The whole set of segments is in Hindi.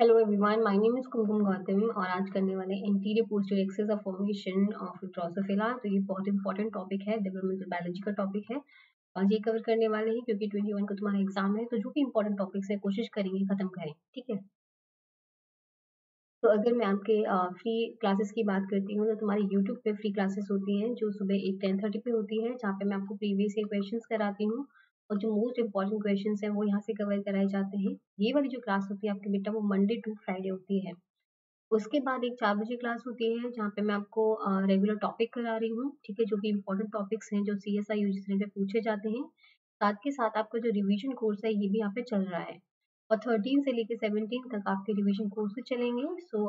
Hello everyone my name is Kumkum Gautam और आज करने वाले anterior posterior axis of formation of drosophila तो ये बहुत इंपॉर्टेंट टॉपिक है डेवलपमेंटल बायोलॉजी का टॉपिक है। आज ये कवर करने वाले हैं, क्योंकि 21 को तुम्हारा एग्ज़ाम है तो जो भी इंपॉर्टेंट टॉपिक्स है, कोशिश करेंगे खत्म करें, ठीक है? तो अगर मैं आपके फ्री क्लासेस की बात करती हूँ तो तुम्हारी यूट्यूब पे फ्री क्लासेस होती हैं, जो सुबह एक टेन थर्टी पे होती है, जहाँ पे मैं आपको प्रीवियस ईयर क्वेश्चन कराती हूँ। और जो मोस्ट इंपॉर्टेंट क्वेश्चन हैं, वो यहाँ से कवर कराए जाते हैं। ये वाली जो क्लास होती है आपके बेटा, वो मंडे टू फ्राइडे होती है। उसके बाद एक चार बजे क्लास होती है, जहाँ पे मैं आपको रेगुलर टॉपिक करा रही हूँ, ठीक है? जो कि इंपॉर्टेंट टॉपिक्स हैं, जो सी एस आई यूजीसी पे पूछे जाते हैं। साथ के साथ आपका जो रिवीजन कोर्स है, ये भी यहाँ पे चल रहा है। और थर्टीन से लेके सेवनटीन तक आपके रिवीजन कोर्सेज चलेंगे। सो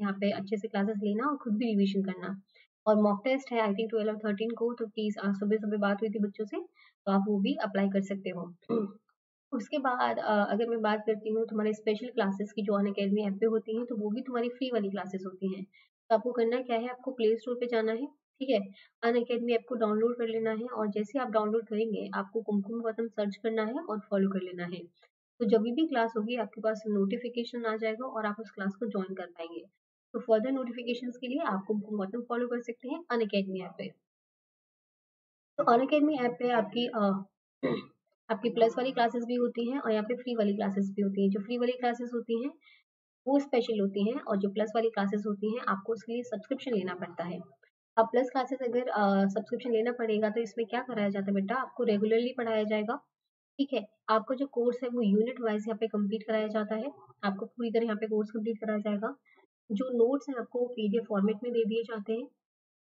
यहाँ पे अच्छे से क्लासेस लेना और खुद भी रिवीजन करना। और मॉक टेस्ट है आई थिंक ट्वेल्व और थर्टीन को तो प्लीज़ सुबह सुबह बात हुई थी बच्चों से तो आप वो भी अप्लाई कर सकते हो। उसके बाद अगर मैं बात करती हूँ, तुम्हारे स्पेशल क्लासेस की जो अन अकेडमी ऐप पे होती हैं तो वो भी तुम्हारी फ्री वाली क्लासेस होती हैं। तो आपको करना क्या है, आपको प्ले स्टोर पे जाना है, ठीक है? अन अकेडमी ऐप को डाउनलोड कर लेना है, और जैसे आप डाउनलोड करेंगे, आपको कुमकुम गौतम सर्च करना है और फॉलो कर लेना है। तो जब भी क्लास होगी, आपके पास नोटिफिकेशन आ जाएगा और आप उस क्लास को ज्वाइन कर पाएँगे। तो फर्दर नोटिफिकेशंस के लिए आप गौतम फॉलो कर सकते हैं अन अकेडमी ऐप पे। तो अन अकेडमी ऐप पे आपकी आ, आपकी प्लस वाली क्लासेस भी होती हैं और यहाँ पे फ्री वाली क्लासेस भी होती हैं। जो फ्री वाली क्लासेस होती हैं वो स्पेशल होती हैं और जो प्लस वाली क्लासेस होती हैं आपको उसके लिए सब्सक्रिप्शन लेना पड़ता है। अब प्लस क्लासेस अगर सब्सक्रिप्शन लेना पड़ेगा तो इसमें क्या कराया जाता है बेटा? आपको रेगुलरली पढ़ाया जाएगा। ठीक है? आपका जो कोर्स है वो यूनिट वाइज यहाँ पे कंप्लीट कराया जाता है। आपको पूरी तरह यहाँ पे कोर्स कंप्लीट कराया जाएगा। जो नोट्स हैं आपको पीडीएफ फॉर्मेट में दे दिए जाते हैं।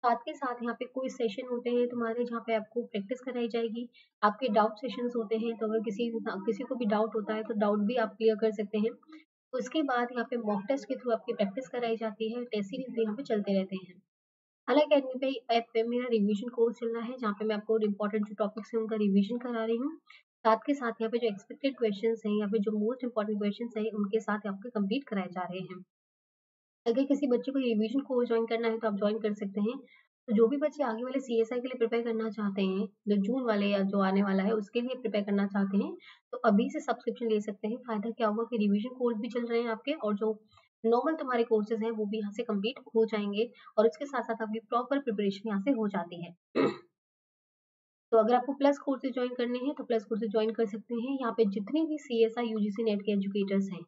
साथ के साथ यहाँ पे कोई सेशन होते हैं तुम्हारे जहाँ पे आपको प्रैक्टिस कराई जाएगी। आपके डाउट सेशंस होते हैं तो अगर किसी किसी को भी डाउट होता है तो डाउट भी आप क्लियर कर सकते हैं। उसके बाद यहाँ पे मॉक टेस्ट के थ्रू आपकी प्रैक्टिस कराई जाती है। टेस्ट सीरीज़ भी यहाँ पे चलते रहते हैं। अलग अकेडमी पे ऐप पे मेरा रिवीजन कोर्स चल रहा है जहाँ पे मैं आपको इंपॉर्टेंट जो टॉपिक्स हैं उनका रिवीजन करा रही हूँ। साथ के साथ यहाँ पे जो एक्सपेक्टेड क्वेश्चन हैं या फिर जो मोस्ट इंपॉर्टेंट क्वेश्चन हैं उनके साथ आपके कंप्लीट कराए जा रहे हैं। अगर किसी बच्चे को रिवीजन कोर्स ज्वाइन करना है तो आप ज्वाइन कर सकते हैं। तो जो भी बच्चे आगे वाले सी के लिए प्रिपेयर करना चाहते हैं, जो जून वाले या जो आने वाला है, उसके लिए प्रिपेयर करना चाहते हैं तो अभी से सब्सक्रिप्शन ले सकते हैं। फ़ायदा क्या होगा कि रिवीजन कोर्स भी चल रहे हैं आपके, और जो नॉर्मल तुम्हारे कोर्सेज हैं, वो भी यहाँ से कंप्लीट हो जाएँगे, और उसके साथ साथ आपकी प्रॉपर प्रिपरेशन यहाँ से हो जाती है। तो अगर आपको प्लस कोर्सेज ज्वाइन करने हैं तो प्लस कोर्सेज ज्वाइन कर सकते हैं। यहाँ पे जितने भी C S I UGC NET के एजुकेटर्स हैं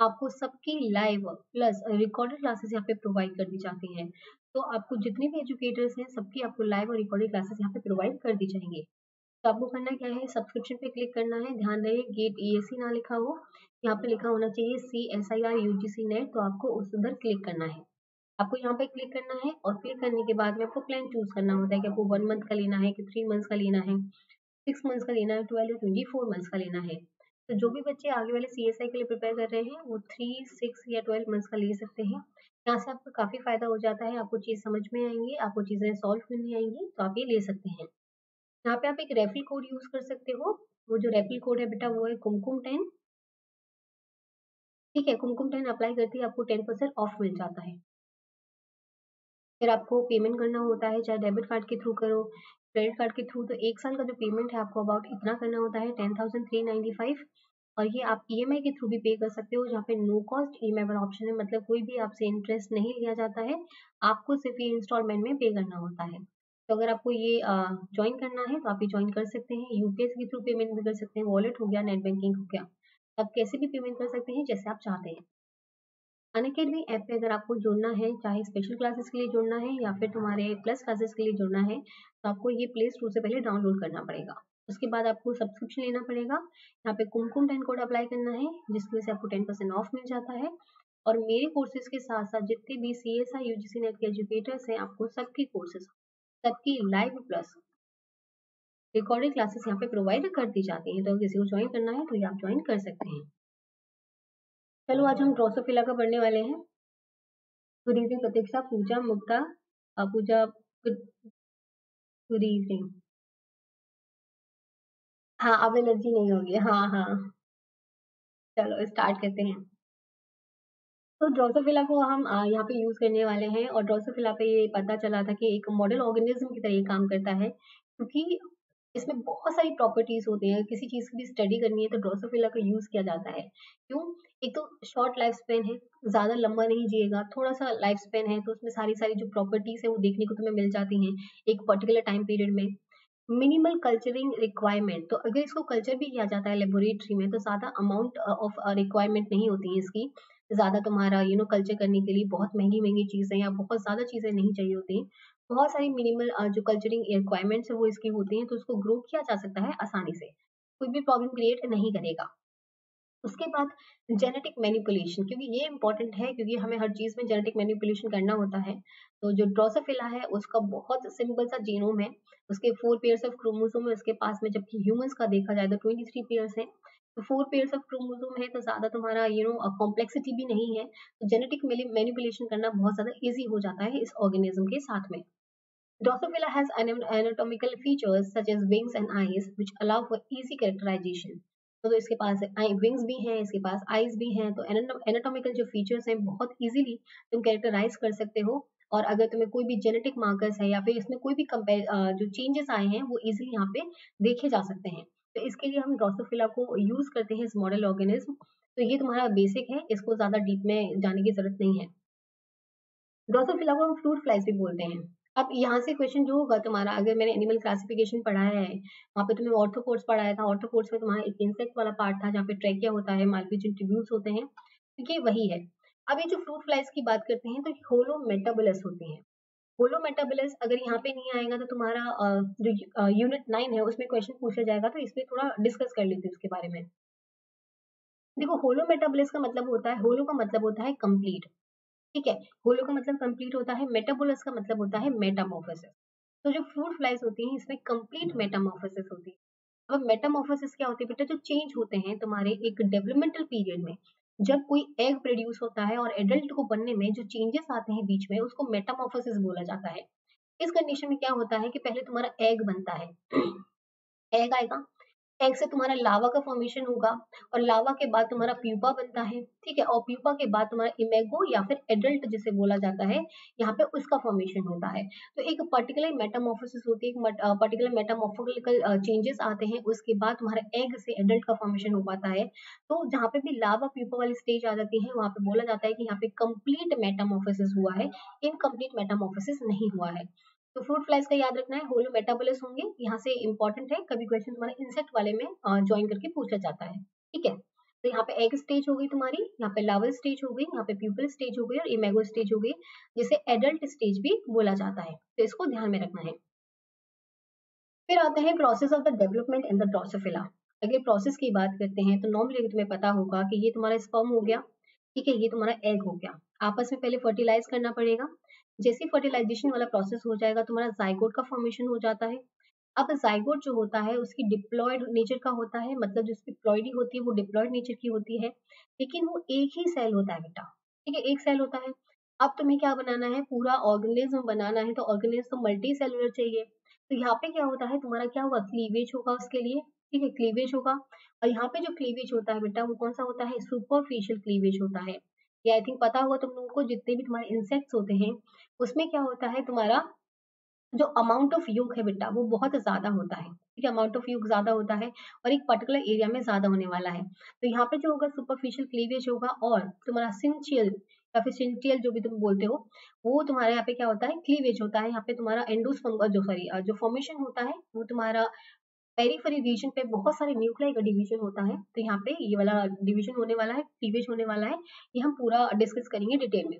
आपको सबकी लाइव प्लस रिकॉर्डेड क्लासेस यहाँ पे प्रोवाइड कर दी जाती हैं। तो आपको जितने भी एजुकेटर्स हैं, सबकी आपको लाइव और रिकॉर्डेड क्लासेस यहाँ पे प्रोवाइड कर दी जाएँगे। तो आपको करना क्या है सब्सक्रिप्शन पे क्लिक करना है। ध्यान रहे गेट ई ना लिखा हो, यहाँ पे लिखा होना चाहिए C S I R U G C NET तो आपको उस उधर क्लिक करना है। आपको यहाँ पे क्लिक करना है और क्लिक करने के बाद में आपको प्लान चूज़ करना होता है कि आपको वन मंथ का लेना है कि थ्री मंथ्स का लेना है सिक्स मंथ्स का लेना है ट्वेल्व ट्वेंटी फोर मंथ्स का लेना है। तो जो भी बच्चे आगे वाले सी के लिए प्रिपेयर कर रहे हैं, वो थ्री सिक्स या ट्वेल्व मंथ्स का ले सकते हैं। यहाँ से आपको काफ़ी फ़ायदा हो जाता है, आपको चीज़ समझ में आएँगी, आपको चीज़ें सॉल्व करनी आएँगी तो आप ये ले सकते हैं। यहाँ पे आप एक रेफिल कोड यूज़ कर सकते हो। वो जो रेफिल कोड है बेटा, वो है कुमकुम टेन ठीक है, कुमकुम टेन अप्लाई करते ही आपको टेन परसेंट ऑफ़ मिल जाता है। फिर आपको पेमेंट करना होता है, चाहे डेबिट कार्ड के थ्रू करो क्रेडिट कार्ड के थ्रू तो एक साल का जो पेमेंट है आपको अबाउट इतना करना होता है ten thousand three ninety five और ये आप ई e के थ्रू भी पे कर सकते हो, जहाँ पे नो कॉस्ट ई वाला ऑप्शन है मतलब कोई भी आपसे इंटरेस्ट नहीं लिया जाता है, आपको सिर्फ़ ये इंस्टॉलमेंट में पे करना होता है। तो अगर आपको ये ज्वाइन करना है तो आप ये ज्वाइन कर सकते हैं यूपीएस के थ्रू पेमेंट भी कर सकते हैं वॉलेट हो गया नेट बैंकिंग हो गया, आप कैसे भी पेमेंट कर सकते हैं, जैसे आप चाहते हैं। अनकेडमी ऐप पे अगर आपको जुड़ना है, चाहे स्पेशल क्लासेस के लिए जुड़ना है या फिर तुम्हारे प्लस क्लासेस के लिए जुड़ना है तो आपको ये प्ले स्टोर से पहले डाउनलोड करना पड़ेगा। उसके बाद आपको सब्सक्रिप्शन लेना पड़ेगा। यहाँ पे कुमकुम टेन कोड अप्लाई करना है जिसकी वजह से आपको टेन परसेंट ऑफ़ मिल जाता है। और मेरे कोर्सेज के साथ साथ जितने भी C S I UGC NET के एजुकेटर्स हैं, आपको सबके कोर्सेज सबकी लाइव प्लस रिकॉर्डेड क्लासेस यहाँ पे प्रोवाइड कर दी जाती हैं। तो किसी को ज्वाइन करना है तो ये आप ज्वाइन कर सकते हैं। चलो, आज हम ड्रोसोफिला का पढ़ने वाले हैं। Good evening Pratiksha, Pooja, Mukta Pooja good evening हाँ अब एलर्जी नहीं होगी। हाँ हाँ। चलो स्टार्ट करते हैं। तो ड्रोसोफिला को हम यहाँ पे यूज़ करने वाले हैं और ड्रोसोफिला पे ये पता चला था कि एक मॉडल ऑर्गेनिज्म की तरह काम करता है, क्योंकि इसमें बहुत सारी प्रॉपर्टीज़ होती हैं। किसी चीज़ की भी स्टडी करनी है तो ड्रोसोफिला का यूज़ किया जाता है। क्यों? एक तो शॉर्ट लाइफ स्पेन है, ज़्यादा लंबा नहीं जिएगा। थोड़ा सा लाइफ स्पेन है तो उसमें सारी सारी जो प्रॉपर्टीज़ है वो देखने को तुम्हें मिल जाती हैं एक पर्टिकुलर टाइम पीरियड में। मिनिमल कल्चरिंग रिक्वायरमेंट तो अगर इसको कल्चर भी किया जाता है लेबोरेटरी में तो ज़्यादा अमाउंट ऑफ़ रिक्वायरमेंट नहीं होती है इसकी। ज़्यादा तुम्हारा यू नो कल्चर करने के लिए बहुत महँगी महँगी चीज़ें या बहुत ज़्यादा चीज़ें नहीं चाहिए होती। बहुत सारी मिनिमल जो कल्चरिंग रिक्वायरमेंट्स है, वो इसकी होती हैं तो उसको ग्रो किया जा सकता है आसानी से। कोई भी प्रॉब्लम क्रिएट नहीं करेगा। उसके बाद जेनेटिक मैनिपुलेशन क्योंकि ये इंपॉर्टेंट है, क्योंकि हमें हर चीज़ में जेनेटिक मैनिपुलेशन करना होता है। तो जो ड्रोसोफिला है, उसका बहुत सिंपल सा जीनोम है। उसके फोर पेयर्स ऑफ़ क्रोमोसोम है, उसके पास में जबकि ह्यूमंस का देखा जाए तो ट्वेंटी थ्री पेयर्स है। तो फोर पेयर्स ऑफ़ क्रोमोसोम है तो ज़्यादा तुम्हारा यू नो कॉम्प्लेक्सिटी भी नहीं है। तो जेनेटिक मैनिपुलेशन करना बहुत ज़्यादा ईजी हो जाता है इस ऑर्गेनिज्म के साथ में। Drosophila has anatomical features such as wings and eyes which allow for easy characterization. तो, इसके पास विंग्स भी हैं इसके पास आईज भी हैं तो एनाटॉमिकल जो फीचर्स हैं बहुत इजीली तुम कैरेक्टराइज कर सकते हो। और अगर तुम्हें कोई भी जेनेटिक मार्कर्स है या फिर इसमें कोई भी कंपेयर जो चेंजेस आए हैं वो इजीली यहाँ पे देखे जा सकते हैं। तो इसके लिए हम ड्रोसोफिला को यूज़ करते हैं इस मॉडल ऑर्गेनिज्म तो ये तुम्हारा बेसिक है इसको ज़्यादा डीप में जाने की ज़रूरत नहीं है। ड्रोसोफिला को हम फ्रूट फ्लाइज भी बोलते हैं। अब यहाँ से क्वेश्चन जो होगा तुम्हारा, अगर मैंने एनिमल क्लासिफिकेशन पढ़ाया है, वहाँ पे तुम्हें ऑर्थोपोड्स पढ़ाया था ऑर्थोपोड्स में तुम्हारा एक इंसेक्ट वाला पार्ट था, जहाँ पे ट्रैकिया होता है मालफिजिन ट्रिब्यूट्स होते हैं तो ये वही है। अब ये जो फ्रूट फ्लाइज की बात करते हैं तो होलो मेटाबोलस होते हैं। होलो मेटाबोलस अगर यहाँ पे नहीं आएगा तो तुम्हारा जो यूनिट नाइन है, उसमें क्वेश्चन पूछा जाएगा तो इसमें थोड़ा डिस्कस कर लेते हैं उसके बारे में। देखो होलो मेटाबोलिस का मतलब होता है होलो का मतलब होता है कंप्लीट ठीक है? होलो का मतलब कंप्लीट होता है मेटाबोलस का मतलब होता है मेटामोफोसिस तो जो फ्रूट फ्लाइज होती हैं, इसमें कंप्लीट मेटामोफोसिस होती है। अब मेटामोफोसिस क्या होती है बेटा? जो चेंज होते हैं तुम्हारे एक डेवलपमेंटल पीरियड में, जब कोई एग प्रोड्यूस होता है और एडल्ट को बनने में जो चेंजेस आते हैं बीच में, उसको मेटामोफोसिस बोला जाता है। इस कंडीशन में क्या होता है कि पहले तुम्हारा एग बनता है। एग आएगा एग से तुम्हारा लावा का फॉर्मेशन होगा और लावा के बाद तुम्हारा प्यूपा बनता है, ठीक है? और प्यूपा के बाद तुम्हारा इमेगो या फिर एडल्ट जिसे बोला जाता है, यहाँ पे उसका फॉर्मेशन होता है। तो एक पर्टिकुलर मेटामोफोसिस होती है पर्टिकुलर मेटामोफोलिकल चेंजेस आते हैं, उसके बाद तुम्हारा एग से एडल्ट का फॉर्मेशन हो पाता है। तो जहाँ पे भी लावा प्यूपा वाली स्टेज आ जाती है, वहाँ पे बोला जाता है कि यहाँ पे कंप्लीट मेटामोफोसिस हुआ है इनकम्प्लीट मेटामोफोसिस नहीं हुआ है। तो फ्रूट फ्लाइज का याद रखना है होलो मेटाबोलिस होंगे, यहाँ से इंपॉर्टेंट है, कभी क्वेश्चन तुम्हारे इंसेक्ट वाले में ज्वाइन करके पूछा जाता है, ठीक है? तो यहाँ पे एग स्टेज हो गई तुम्हारी, यहाँ पे लावल स्टेज हो गई, यहाँ पे प्यूपल स्टेज हो गई और इमेगो स्टेज हो गई, जिसे एडल्ट स्टेज भी बोला जाता है तो इसको ध्यान में रखना है। फिर आते हैं process of the development in the drosophila अगले प्रोसेस की बात करते हैं तो नॉर्मली तुम्हें पता होगा कि ये तुम्हारा स्पर्म हो गया, ठीक है? ये तुम्हारा एग हो गया। आपस में पहले फर्टिलाइज करना पड़ेगा जैसे फर्टिलाइजेशन वाला प्रोसेस हो जाएगा, तुम्हारा जाइगोट का फॉर्मेशन हो जाता है। अब जाइगोट जो होता है, उसकी डिप्लॉयड नेचर का होता है मतलब जो उसकी प्लॉयडी होती है, वो डिप्लॉयड नेचर की होती है। लेकिन वो एक ही सेल होता है बेटा, ठीक है, एक सेल होता है। अब तुम्हें क्या बनाना है? पूरा ऑर्गेनिज्म बनाना है तो ऑर्गेनिज्म तो मल्टी सेलुलर चाहिए। तो यहाँ पे क्या होता है? तुम्हारा क्या होगा? क्लीवेज होगा उसके लिए, ठीक है क्लीवेज होगा। और यहाँ पे जो क्लीवेज होता है बेटा, वो कौन सा होता है? सुपरफिशियल क्लीवेज होता है। ये आई थिंक पता होगा तुम लोगों को जितने भी तुम्हारे इंसेक्ट्स होते हैं, उसमें क्या होता है तुम्हारा जो अमाउंट ऑफ़ यूक है बेटा, वो बहुत ज़्यादा होता है। ठीक है अमाउंट ऑफ़ यूक ज़्यादा होता है और एक पर्टिकुलर एरिया में ज़्यादा होने वाला है। तो यहाँ पे जो होगा सुपरफिशियल क्लीवेज होगा और तुम्हारा सिंचियल या फिर सिंटियल जो भी तुम बोलते हो, वो तुम्हारे यहाँ पे क्या होता है क्लीवेज होता है। यहाँ पे तुम्हारा एंडोस जो सॉरी जो फॉर्मेशन होता है, वो तुम्हारा पेरीफरी रीजन पे बहुत सारे न्यूक्लियर का डिवीज़न होता है तो यहाँ पे ये वाला डिवीज़न होने वाला है क्लीवेज होने वाला है, ये हम पूरा डिस्कस करेंगे डिटेल में।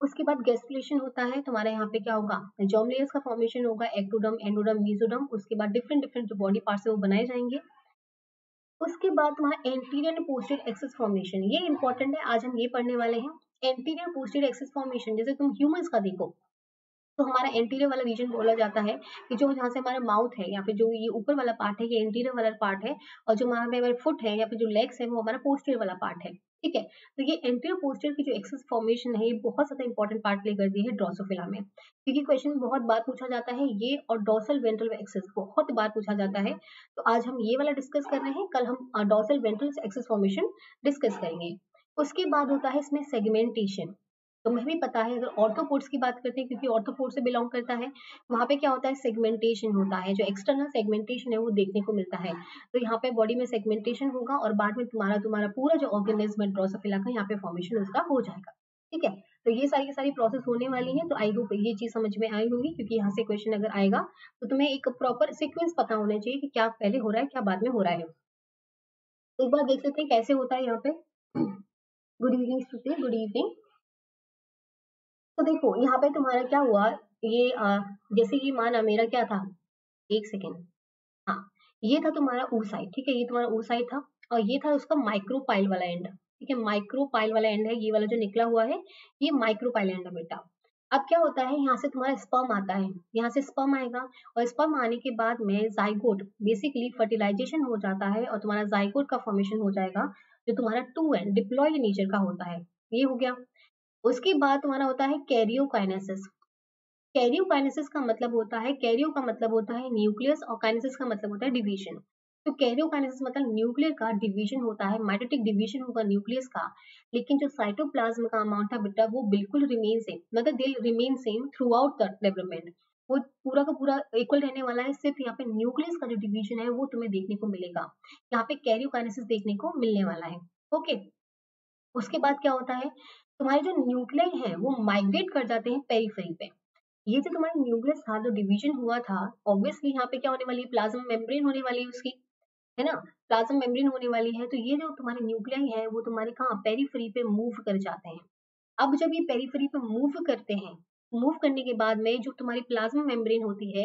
उसके बाद गैस्कुलेशन होता है तुम्हारे यहाँ पे क्या होगा? जॉमलेयर्स का फॉर्मेशन होगा एक्टोडम एंडोडम मीजोडम उसके बाद डिफरेंट डिफरेंट जो बॉडी पार्ट्स है वो बनाए जाएँगे। उसके बाद तुम्हारा anterior and posterior axis formation ये इंपॉर्टेंट है, आज हम ये पढ़ने वाले हैं। एंटीरियर पोस्टेड एक्सेस फॉर्मेशन जैसे तुम ह्यूमंस का देखो तो हमारा एंटीरियर वाला रीजन बोला जाता है कि जो जहाँ से हमारा माउथ है या फिर जो ये ऊपर वाला पार्ट है, ये एंटीरियर वाला पार्ट है और जो हमारे हमारे फुट है या फिर जो लेग्स है वो हमारा पोस्टियर वाला पार्ट है, ठीक है? तो ये एंटीरियर पोस्टियर की जो एक्सेस फॉर्मेशन है, ये बहुत ज़्यादा इंपॉर्टेंट पार्ट प्ले करती है ड्रोसोफिला में। क्योंकि क्वेश्चन बहुत बार पूछा जाता है ये और डोसल वेंट्रल एक्सेस बहुत बार पूछा जाता है। तो आज हम ये वाला डिस्कस कर रहे हैं, कल हम dorsal ventral axis formation discuss करेंगे। उसके बाद होता है इसमें सेगमेंटेशन तो हमें भी पता है, अगर ऑर्थोपोड्स की बात करते हैं, क्योंकि ऑर्थोपोड से बिलोंग करता है, वहाँ पे क्या होता है सेगमेंटेशन होता है, जो एक्सटर्नल सेगमेंटेशन है, वो देखने को मिलता है। तो यहाँ पे बॉडी में सेगमेंटेशन होगा और बाद में तुम्हारा तुम्हारा पूरा जो ऑर्गेनिज्म ड्रोसोफिला का, यहाँ पे फॉर्मेशन उसका हो जाएगा। ठीक है? तो ये सारी की सारी प्रोसेस होने वाली है तो आई होप ये चीज़ समझ में आई होगी, क्योंकि यहाँ से क्वेश्चन अगर आएगा तो तुम्हें एक प्रॉपर सिक्वेंस पता होना चाहिए कि क्या पहले हो रहा है, क्या बाद में हो रहा है। एक बार देख लेते हैं कैसे होता है यहाँ पे। गुड इवनिंग गुड इवनिंग तो देखो यहाँ पे तुम्हारा क्या हुआ? ये आ, जैसे कि माना मेरा क्या था? एक सेकेंड। हाँ ये था तुम्हारा ऊ साइड ठीक है? ये तुम्हारा ऊ साइड था और ये था उसका माइक्रोपाइल वाला एंड ठीक है? माइक्रोपाइल वाला एंड है ये वाला जो निकला हुआ है ये माइक्रोपाइल एंड है बेटा। अब क्या होता है यहाँ से तुम्हारा स्पर्म आता है यहाँ से स्पर्म आएगा और स्पर्म आने के बाद में जाइगोट बेसिकली फर्टिलाइजेशन हो जाता है और तुम्हारा जाइगोट का फॉर्मेशन हो जाएगा जो तुम्हारा टू एंड डिप्लॉयड नेचर का होता है। ये हो गया। उसके बाद तुम्हारा होता है कैरियोकाइनेसिस। कैरियोकाइनेसिस का मतलब होता है, कैरियो का मतलब होता है न्यूक्लियस और काइनेसिस का मतलब होता है डिवीज़न। तो कैरियोकाइनेसिस मतलब न्यूक्लियर का डिवीज़न होता है माइटोटिक डिवीज़न होगा न्यूक्लियस का, लेकिन जो साइटोप्लाज्म का अमाउंट है बेटा, वो बिल्कुल रिमेन सेम मतलब they remain same throughout the development वो पूरा का पूरा इक्वल रहने वाला है, सिर्फ़ यहाँ पे न्यूक्लियस का जो डिवीज़न है, वो तुम्हें देखने को मिलेगा। यहाँ पे कैरियोकाइनेसिस देखने को मिलने वाला है ओके उसके बाद क्या होता है तुम्हारे जो न्यूक्लियर है, वो माइग्रेट कर जाते हैं पेरीफेरी पे। ये जो तुम्हारा न्यूक्लियस था, जो डिवीज़न हुआ था ऑब्वियसली यहाँ पे क्या होने वाली है? प्लाज्मा मेम्ब्रेन होने वाली है उसकी, है ना? प्लाज्मा मेम्ब्रेन होने वाली है। तो ये जो तुम्हारे न्यूक्लियाई है, वो तुम्हारे कहाँ? पेरीफ्री पे मूव कर जाते हैं। अब जब ये पेरीफ्री पे मूव करते हैं मूव करने के बाद में जो तुम्हारी प्लाज्मा मेम्ब्रेन होती है,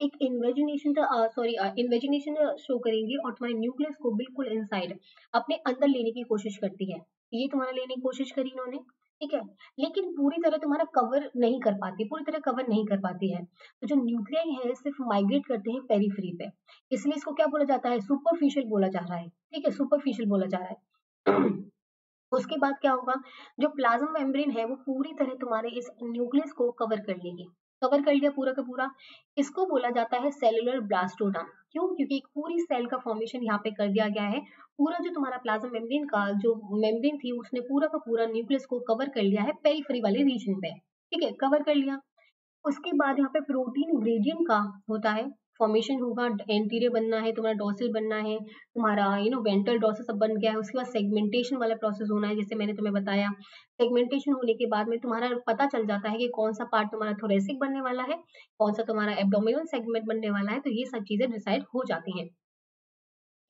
एक इन्वेजिनेशन सॉरी इन्वेजिनेशन शो करेंगे और तुम्हारे न्यूक्लियस को बिल्कुल इनसाइड अपने अंदर लेने की कोशिश करती है। ये तुम्हारा लेने की कोशिश करी इन्होंने, ठीक है? लेकिन पूरी तरह तुम्हारा कवर नहीं कर पाती, पूरी तरह कवर नहीं कर पाती है। तो जो न्यूक्लियाई है, सिर्फ़ माइग्रेट करते हैं पेरीफ्री पे। इसलिए इसको क्या बोला जाता है? सुपरफिशियल बोला जा रहा है, ठीक है? सुपरफिशियल बोला जा रहा है। उसके बाद क्या होगा? जो प्लाज्मा मेम्ब्रेन है, वो पूरी तरह तुम्हारे इस न्यूक्लियस को कवर कर लेगी। कवर कर लिया पूरा का पूरा, इसको बोला जाता है सेलुलर ब्लास्टोडा क्यों? क्योंकि एक पूरी सेल का फॉर्मेशन यहाँ पे कर दिया गया है। पूरा जो तुम्हारा प्लाज्मा मेम्ब्रेन का जो मेम्ब्रेन थी, उसने पूरा का पूरा न्यूक्लियस को कवर कर लिया है पेरीफ्री वाले रीजन में। ठीक है? कवर कर लिया। उसके बाद यहाँ पे प्रोटीन ग्रेडियंट का होता है। फॉर्मेशन होगा एंटीरियर बनना है, तुम्हारा डॉसल बनना है, तुम्हारा यू नो वेंटल डॉसल सब बन गया है, उसके बाद सेगमेंटेशन वाला प्रोसेस होना है, जैसे मैंने तुम्हें बताया। सेगमेंटेशन होने के बाद में तुम्हारा पता चल जाता है कि कौन सा पार्ट तुम्हारा थोरेसिक बनने वाला है, कौन सा तुम्हारा एब्डोमिनल सेगमेंट बनने वाला है तो ये सब चीज़ें डिसाइड हो जाती हैं।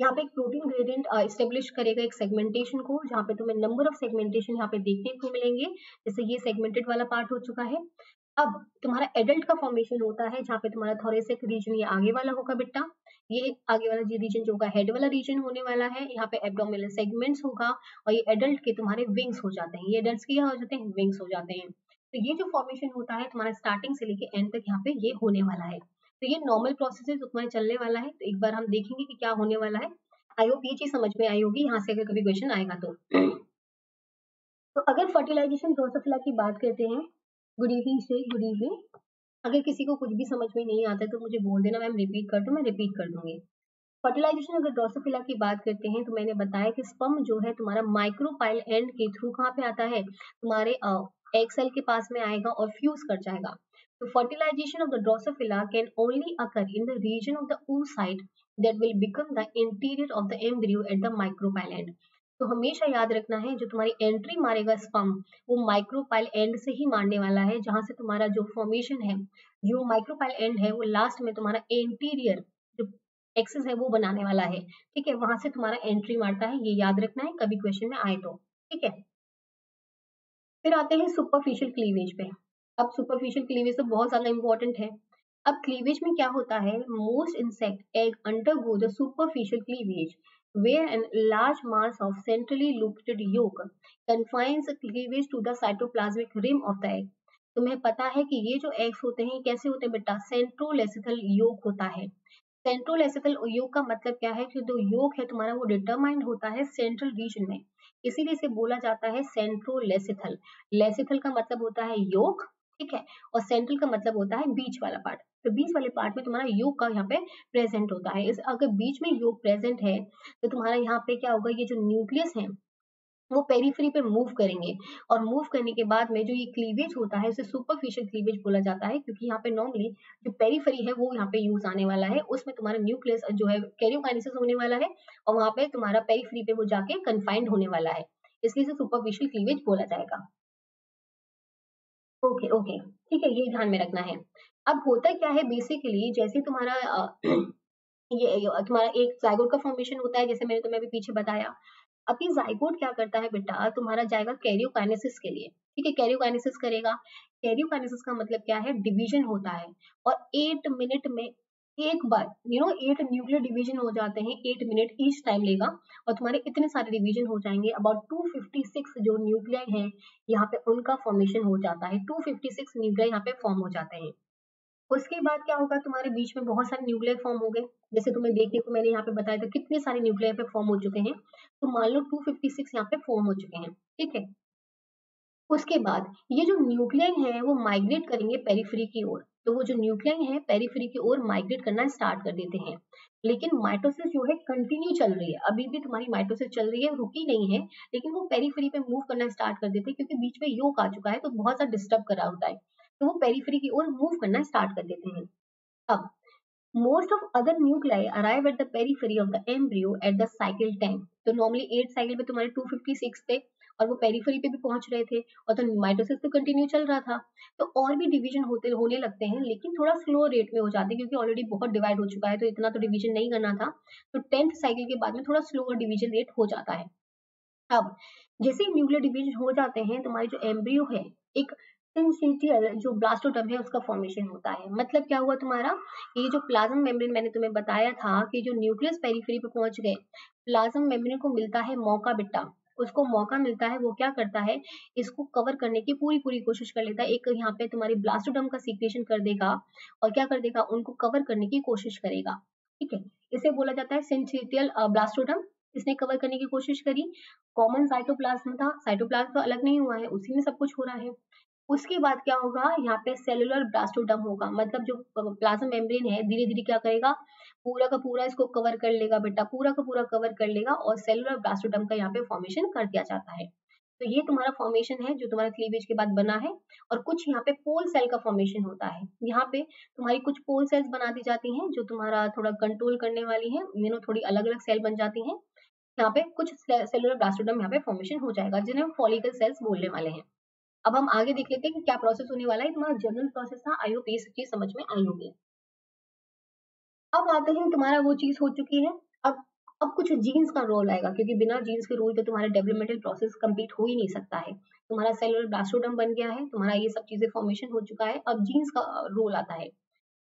यहाँ पे एक प्रोटीन ग्रेडियंट स्टेब्लिश करेगा एक सेगमेंटेशन को, जहाँ पे तुम्हें नंबर ऑफ़ सेगमेंटेशन यहाँ पे देखने को मिलेंगे, जैसे ये सेगमेंटेड वाला पार्ट हो चुका है। अब तुम्हारा एडल्ट का फॉर्मेशन होता है, जहाँ पे तुम्हारा थोरेसिक रीजन ये आगे वाला होगा बेटा। ये आगे वाला जो रीजन जो होगा हेड वाला रीजन होने वाला है। यहाँ पे एब्डोमिनल सेगमेंट्स होगा और ये एडल्ट के तुम्हारे विंग्स हो जाते हैं। ये एडल्ट के हो जाते हैं विंग्स हो जाते हैं। तो ये जो फॉर्मेशन होता है, तुम्हारा स्टार्टिंग से लेके एंड तक यहाँ पे ये होने वाला है। तो ये नॉर्मल प्रोसेस है तुम्हारे चलने वाला है। तो एक बार हम देखेंगे कि क्या होने वाला है। आई होप ये चीज़ समझ में आई होगी। यहाँ से अगर कभी क्वेश्चन आएगा तो। तो अगर फर्टिलाइजेशन ड्रोसोफिला की बात करते हैं गुड इवनिंग से गुड इवनिंग अगर किसी को कुछ भी समझ में नहीं आता है तो मुझे बोल देना, मैम रिपीट कर दो, मैं रिपीट कर दूँगी। फर्टिलाइजेशन अगर ड्रोसोफिला की बात करते हैं तो मैंने बताया कि स्पम जो है तुम्हारा माइक्रोपाइल एंड के थ्रू कहाँ पे आता है? तुम्हारे एग के पास में आएगा और फ्यूज कर जाएगा। तो fertilisation of the drosophila can only occur in the region of the oocyte that will become the interior of the embryo at the micropyle end. तो हमेशा याद रखना है, जो तुम्हारी एंट्री मारेगा स्पम वो माइक्रोपाइल एंड से ही मारने वाला है, जहाँ से तुम्हारा जो फॉर्मेशन है, जो माइक्रोपाइल एंड है, वो लास्ट में तुम्हारा एंटीरियर जो एक्सेस है, वो बनाने वाला है। ठीक है? वहाँ से तुम्हारा एंट्री मारता है, ये याद रखना है, कभी क्वेश्चन में आए तो। ठीक है? फिर आते हैं सुपरफिशियल क्लीवेज पे। अब सुपरफिशियल क्लीवेज तो बहुत ज़्यादा इंपॉर्टेंट है। अब क्लीवेज में क्या होता है? Most insect egg undergo the superficial cleavage where a large mass of centrally located yolk confines cleavage to the cytoplasmic rim of the egg. तुम्हें पता है कि ये जो एग्स होते हैं कैसे होते हैं बेटा? सेंट्रोलेसिथल योग होता है। सेंट्रोलेसिथल योग का मतलब क्या है? कि जो योग है तुम्हारा, वो डिटरमाइंड होता है सेंट्रल रीजन में। इसीलिए इसे बोला जाता है सेंट्रोलेसिथल लेसिथल का मतलब होता है योग ठीक है? और सेंट्रल का मतलब होता है बीच वाला पार्ट तो बीच वाले पार्ट में तुम्हारा योग का यहाँ पे प्रेजेंट होता है। इस अगर बीच में योग प्रेजेंट है तो तुम्हारा यहाँ पे क्या होगा, ये जो न्यूक्लियस है, वो पेरीफ्री पे मूव करेंगे। और मूव करने के बाद में जो ये क्लीवेज होता है, उसे सुपरफिशियल क्लीवेज बोला जाता है, क्योंकि यहाँ पे नॉर्मली जो पेरीफ्री है, वो यहाँ पे यूज़ आने वाला है। उसमें तुम्हारा न्यूक्लियस जो है कैरियोकाइनेसिस होने वाला है, और वहाँ पे तुम्हारा पेरीफ्री पे वो जाके कन्फाइंड होने वाला है। इसलिए इसे सुपरफिशियल क्लीवेज बोला जाएगा। ओके ओके ठीक है, ये ध्यान में रखना है। अब होता क्या है बेसिकली जैसे तुम्हारा ये तुम्हारा एक जाइगोट का फॉर्मेशन होता है, जैसे मैंने तुम्हें अभी पीछे बताया। अभी जाइगोट क्या करता है बेटा? तुम्हारा जाएगा कैरियोकाइनेसिस के लिए। ठीक है कैरियोकाइनेसिस करेगा। कैरियोकाइनेसिस का मतलब क्या है? डिवीज़न होता है। और एट मिनट में एक बार you know eight nuclear division हो जाते हैं एट मिनट ईच टाइम लेगा। और तुम्हारे इतने सारे डिवीज़न हो जाएँगे। अबाउट 256 जो न्यूक्लियर हैं, यहाँ पे उनका फॉर्मेशन हो जाता है। 256 न्यूक्लियर यहाँ पे फॉर्म हो जाते हैं। उसके बाद क्या होगा, तुम्हारे बीच में बहुत सारे न्यूक्लियर फॉर्म हो गए। जैसे तुम्हें देखने को मैंने यहाँ पे बताया था कितने सारे न्यूक्लियर पे फॉर्म हो चुके हैं। तो मान लो 256 यहाँ पे फॉर्म हो चुके हैं, ठीक है? उसके बाद ये जो न्यूक्लियर है, वो माइग्रेट करेंगे पेरीफ्री की ओर। तो वो जो न्यूक्लियर है पेरीफ्री की ओर माइग्रेट करना स्टार्ट कर देते हैं। लेकिन माइटोसिस जो है कंटिन्यू चल रही है। अभी भी तुम्हारी माइटोसिस चल रही है, रुकी नहीं है, लेकिन वो पेरीफ्री पे मूव करना स्टार्ट कर देते हैं, क्योंकि बीच में योग आ चुका है तो बहुत सा डिस्टर्ब करा होता है। तो वो पेरीफ्री की ओर मूव करना स्टार्ट कर देते हैं। अब, most of other nuclei arrive at the periphery of the embryo at the cycle time. तो नॉर्मली एट साइकिल पे तुम्हारे 256 थे और वो पेरीफरी पे भी पहुँच रहे थे और तो माइटोसिस तो कंटिन्यू चल रहा था। तो और भी डिवीज़न होते, होने लगते हैं, लेकिन थोड़ा स्लो रेट में हो जाते हैं क्योंकि ऑलरेडी बहुत डिवाइड हो चुका है तो इतना तो डिवीज़न नहीं करना था। तो टेंथ साइकिल के बाद में थोड़ा स्लोअर डिवीज़न रेट हो जाता है। अब, जैसे ही न्यूक्लियर डिवीज़न हो जाते हैं, तुम्हारी जो एम्ब्रियो है, एक सिंसिटियल जो ब्लास्टोटम है उसका फॉर्मेशन होता है। मतलब क्या हुआ तुम्हारा? ये जो प्लाज्म मेम्ब्रेन मैंने तुम्हें बताया था कि जो न्यूक्लियस पेरीफेरी पे पहुँच गए प्लाज्म मेम्ब्रेन को मिलता है मौका बिट्टा। उसको मौका मिलता है, वो क्या करता है? इसको कवर करने की पूरी पूरी कोशिश कर लेता है। एक यहाँ पे तुम्हारी ब्लास्टोडम का सीक्रेशन कर देगा और क्या कर देगा? उनको कवर करने की कोशिश करेगा। ठीक है? इसे बोला जाता है सिंथिटियल ब्लास्टोडम इसने कवर करने की कोशिश करी। कॉमन साइटोप्लाज्म था। साइटोप्लाज्म तो अलग नहीं हुआ है, उसी में सब कुछ हो रहा है। उसके बाद क्या होगा? यहाँ पे सेलुलर ब्लास्टोडम होगा। मतलब जो प्लाज्मा मेम्ब्रेन है धीरे धीरे क्या करेगा? पूरा का पूरा इसको कवर कर लेगा बेटा। पूरा का पूरा कवर कर लेगा और सेलुलर ब्लास्टोडम का यहाँ पे फॉर्मेशन कर दिया जाता है। तो ये तुम्हारा फॉर्मेशन है, जो तुम्हारा क्लीवेज के बाद बना है और कुछ यहाँ पे पोल सेल का फॉर्मेशन होता है। यहाँ पे तुम्हारी कुछ पोल सेल्स बना दी जाती हैं, जो तुम्हारा थोड़ा कंट्रोल करने वाली है। यू नो थोड़ी अलग अलग सेल बन जाती हैं। यहाँ पे कुछ सेलुलर ब्लास्टोडम यहाँ पे फॉर्मेशन हो जाएगा, जिन्हें हम फॉलिकल सेल्स बोलने वाले हैं। अब हम आगे देख लेते हैं कि क्या प्रोसेस होने वाला है। तुम्हारा जनरल प्रोसेस था। आई होप ये सब चीज़ समझ में आई होगी। अब आते हैं तुम्हारा वो चीज़ हो चुकी है। अब अब कुछ जीन्स का रोल आएगा, क्योंकि बिना जीन्स के रोल तो तुम्हारा डेवलपमेंटल प्रोसेस कंप्लीट हो ही नहीं सकता है। तुम्हारा सेलुलर ब्लास्टोडम बन गया है। तुम्हारा ये सब चीज़ें फॉर्मेशन हो चुका है। अब जीन्स का रोल आता है।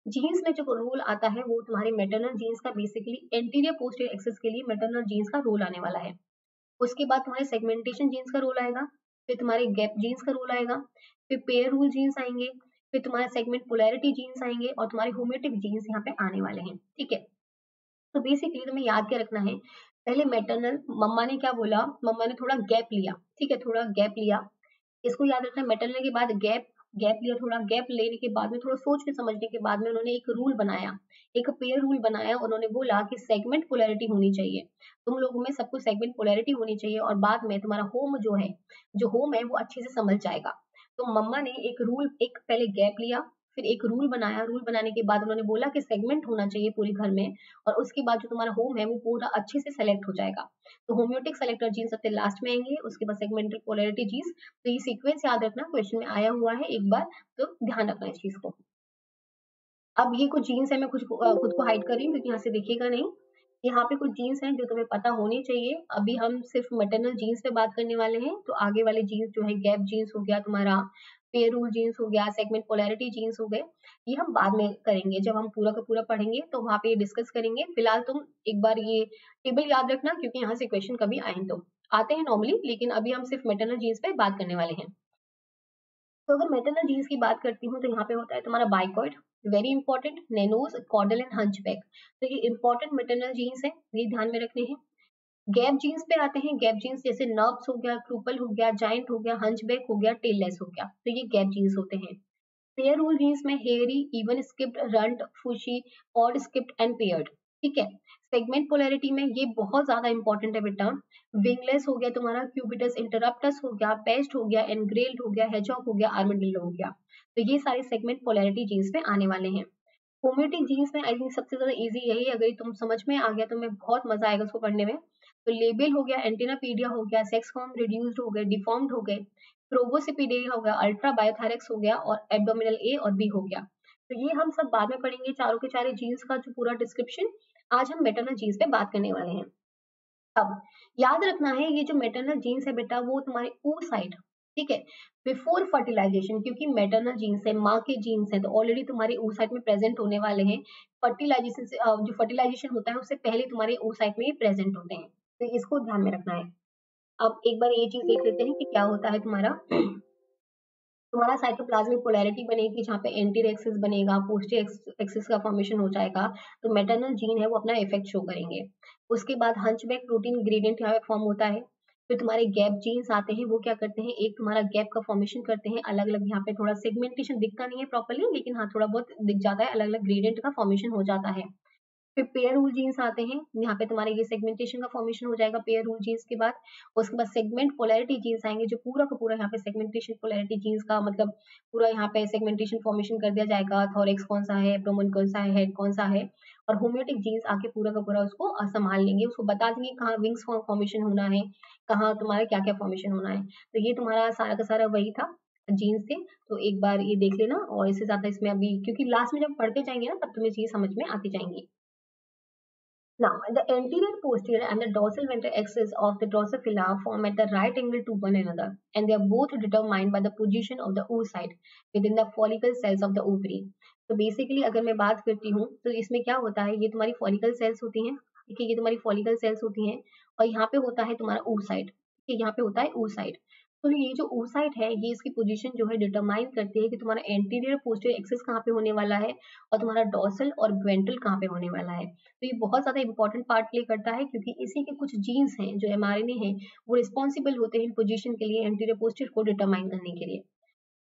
जीन्स में जो रोल आता है, वो तुम्हारे मेटरनल जीन्स का बेसिकली एंटीरियर पोस्टीरियर एक्सेस के लिए मेटरनल जीन्स का रोल आने वाला है। उसके बाद तुम्हारे सेगमेंटेशन जीन्स का रोल आएगा। फिर तुम्हारे गैप जीन्स का रूल आएगा, फिर पेयर रूल जीन्स आएँगे, फिर तुम्हारे सेगमेंट पोलैरिटी जीन्स आएँगे और तुम्हारे होमेटिक जीन्स यहाँ पे आने वाले हैं, ठीक है? तो बेसिकली तुम्हें याद क्या रखना है, पहले मेटरनल मम्मा ने क्या बोला, मम्मा ने थोड़ा गैप लिया, ठीक है, थोड़ा गैप लिया, इसको याद रखना मेटरनल के बाद गैप गैप लिया, थोड़ा गैप लेने के बाद में, थोड़ा सोच के समझने के बाद में उन्होंने एक रूल बनाया, एक पेयर रूल बनाया, उन्होंने बोला कि सेगमेंट पोलैरिटी होनी चाहिए। तुम लोगों में सबको सेगमेंट पोलैरिटी होनी चाहिए और बाद में तुम्हारा होम जो है, जो होम है, वो अच्छे से समझ जाएगा। तो मम्मा ने एक रूल एक पहले गैप लिया फिर एक रूल बनाया। रूल बनाने के बाद उन्होंने बोला कि सेगमेंट होना चाहिए पूरे घर में और उसके बाद जो तुम्हारा होम है वो पूरा अच्छे से सेलेक्ट हो जाएगा। तो होम्योटिक सेलेक्टर जीन सबसे लास्ट में आएँगे, उसके बाद सेगमेंटल पोलरिटी जीन्स तो ये सीक्वेंस याद रखना क्वेश्चन में आया हुआ है एक बार तो ध्यान रखना इस चीज़ को। अब ये कुछ जीन्स है, मैं कुछ खुद को हाइड कर रही हूँ क्योंकि यहाँ से देखिएगा नहीं। यहाँ पे कुछ जीन्स हैं जो तुम्हें पता होने चाहिए। अभी हम सिर्फ़ मेटरनल जीन्स पे बात करने वाले हैं तो आगे वाले जीन्स जो है गैप जीन्स हो गया तुम्हारा पेयर रूल जीन्स हो गया सेगमेंट पोलैरिटी जीन्स हो गए, ये हम बाद में करेंगे। जब हम पूरा का पूरा पढ़ेंगे तो वहाँ पे डिस्कस करेंगे। फ़िलहाल तुम एक बार ये टेबल याद रखना, क्योंकि यहाँ से क्वेश्चन कभी आए तो। आते हैं नॉर्मली लेकिन अभी हम सिर्फ़ मेटरनल जीन्स पे बात करने वाले हैं। तो अगर मेटरनल जीन्स की बात करती हूँ तो यहाँ पे होता है तुम्हारा bicoid very important nanos caudal and hunchback तो ये इंपॉर्टेंट मेटरनल जीन्स है, ये ध्यान में रखने हैं। गैप जीन्स पे आते हैं गैप जीन्स जैसे नर्व्स हो गया क्रूपल हो गया जाइंट हो गया हंचबैक हो गया टेललेस हो गया तो ये गैप जीन्स होते हैं पेयर रूल जीन्स में hairy even skipped runt fushi और स्किप्ड एंड पेयर्ड ठीक है सेगमेंट पोलैरिटी में ये बहुत ज़्यादा इंपॉर्टेंट है बेटा विंगलेस हो गया तुम्हारा क्यूबिटस इंटरप्टस हो गया पेस्ट हो गया एनग्रेल्ड हो गया हेजॉक हो गया आर्मेडिल्लो हो गया तो ये सारे सेगमेंट पोलैरिटी जीन्स में आने वाले हैं होम्योटिक जीन्स में आई थिंक सबसे ज़्यादा इजी यही अगर तुम समझ में आ गया तो मैं बहुत मज़ा आएगा उसको पढ़ने में तो लेबल हो गया एंटीनापीडिया हो गया सेक्स फॉर्म रिड्यूस्ड हो गए डिफॉर्म्ड हो गए प्रोबोसिपिडिया हो गया अल्ट्रा बायोथायरेक्स हो गया और एब्डोमिनल ए और बी हो गया। तो ये हम सब बाद में पढ़ेंगे, चारों के चारे जीन्स का जो पूरा डिस्क्रिप्शन आज हम मेटरनल जीन्स पे बात करने वाले हैं। अब, याद रखना है, ये जो मेटरनल जीन्स है बेटा, वो तुम्हारे ओ साइड ठीक है? बिफोर फर्टिलाइजेशन क्योंकि मेटरनल जीन्स है, माँ के जीन्स है तो ऑलरेडी तुम्हारे ओ साइड में प्रेजेंट होने वाले हैं। फर्टिलाइजेशन से जो फर्टिलाइजेशन होता है, उससे पहले तुम्हारे ओ साइड में प्रेजेंट होते हैं। तो इसको ध्यान में रखना है। अब एक बार ये चीज़ देख लेते हैं कि क्या होता है तुम्हारा। तुम्हारा साइटोप्लाज्मिक पोलैरिटी बनेगी, जहाँ पे एंटी एक्सिस बनेगा पोस्टर एक्सिस का फॉर्मेशन हो जाएगा तो मेटरनल जीन है वो अपना इफ़ेक्ट शो करेंगे। उसके बाद हंचबैक प्रोटीन ग्रेडियंट यहाँ पे फॉर्म होता है। फिर तुम्हारे गैप जीन्स आते हैं, वो क्या करते हैं? एक तुम्हारा गैप का फॉर्मेशन करते हैं अलग अलग यहाँ पे थोड़ा सेगमेंटेशन दिखता नहीं है प्रॉपरली लेकिन हाँ थोड़ा बहुत दिख जाता है अलग अलग ग्रेडियंट का फॉर्मेशन हो जाता है। फिर पेयर रूल जीन्स आते हैं। यहाँ पे तुम्हारे ये सेगमेंटेशन का फॉर्मेशन हो जाएगा पेयर रूल जीन्स के बाद। उसके बाद सेगमेंट पोलैरिटी जीन्स आएँगे, जो पूरा का पूरा यहाँ पे सेगमेंटेशन पोलैरिटी जीन्स का मतलब पूरा यहाँ पे सेगमेंटेशन फॉर्मेशन कर दिया जाएगा। थॉरिक्स कौन सा है एब्डोमेन कौन सा है हेड कौन सा है? और होम्योटिक जीन्स आके पूरा का पूरा उसको संभाल लेंगे। उसको बता देंगे कहाँ विंग्स फॉर्मेशन होना है, कहाँ तुम्हारा क्या क्या फॉर्मेशन होना है। तो ये तुम्हारा सारा का सारा वही था जीन्स थे तो एक बार ये देख लेना और इससे ज़्यादा इसमें अभी, क्योंकि लास्ट में जब पढ़ते जाएँगे ना, तब तुम्हें चीज़ समझ में आती जाएँगी। Now, the anterior, posterior and the dorsal ventral axis of the Drosophila form at the right angle to one another and they are both determined by the position of the oocyte within the follicle cells of the ovary. तो बेसिकली अगर मैं बात करती हूँ तो इसमें क्या होता है ये तुम्हारी फॉलिकल सेल्स होती हैं ठीक है ये तुम्हारी फॉलिकल सेल्स होती हैं और यहाँ पे होता है तुम्हारा oocyte ठीक है यहाँ पे होता है oocyte तो ये जो ओसाइट है, ये इसकी पोजीशन जो है डिटरमाइन करती है कि तुम्हारा एंटीरियर पोस्टीरियर एक्सेस कहाँ पे होने वाला है और तुम्हारा डॉर्सल और ग्वेंटल कहाँ पे होने वाला है। तो ये बहुत ज़्यादा इंपॉर्टेंट पार्ट प्ले करता है क्योंकि इसी के कुछ जीन्स हैं, जो एमआरएनए हैं, वो रिस्पॉन्सिबल होते हैं पोजिशन के लिए एंटीरियर पोस्टीरियर को डिटरमाइन करने के लिए।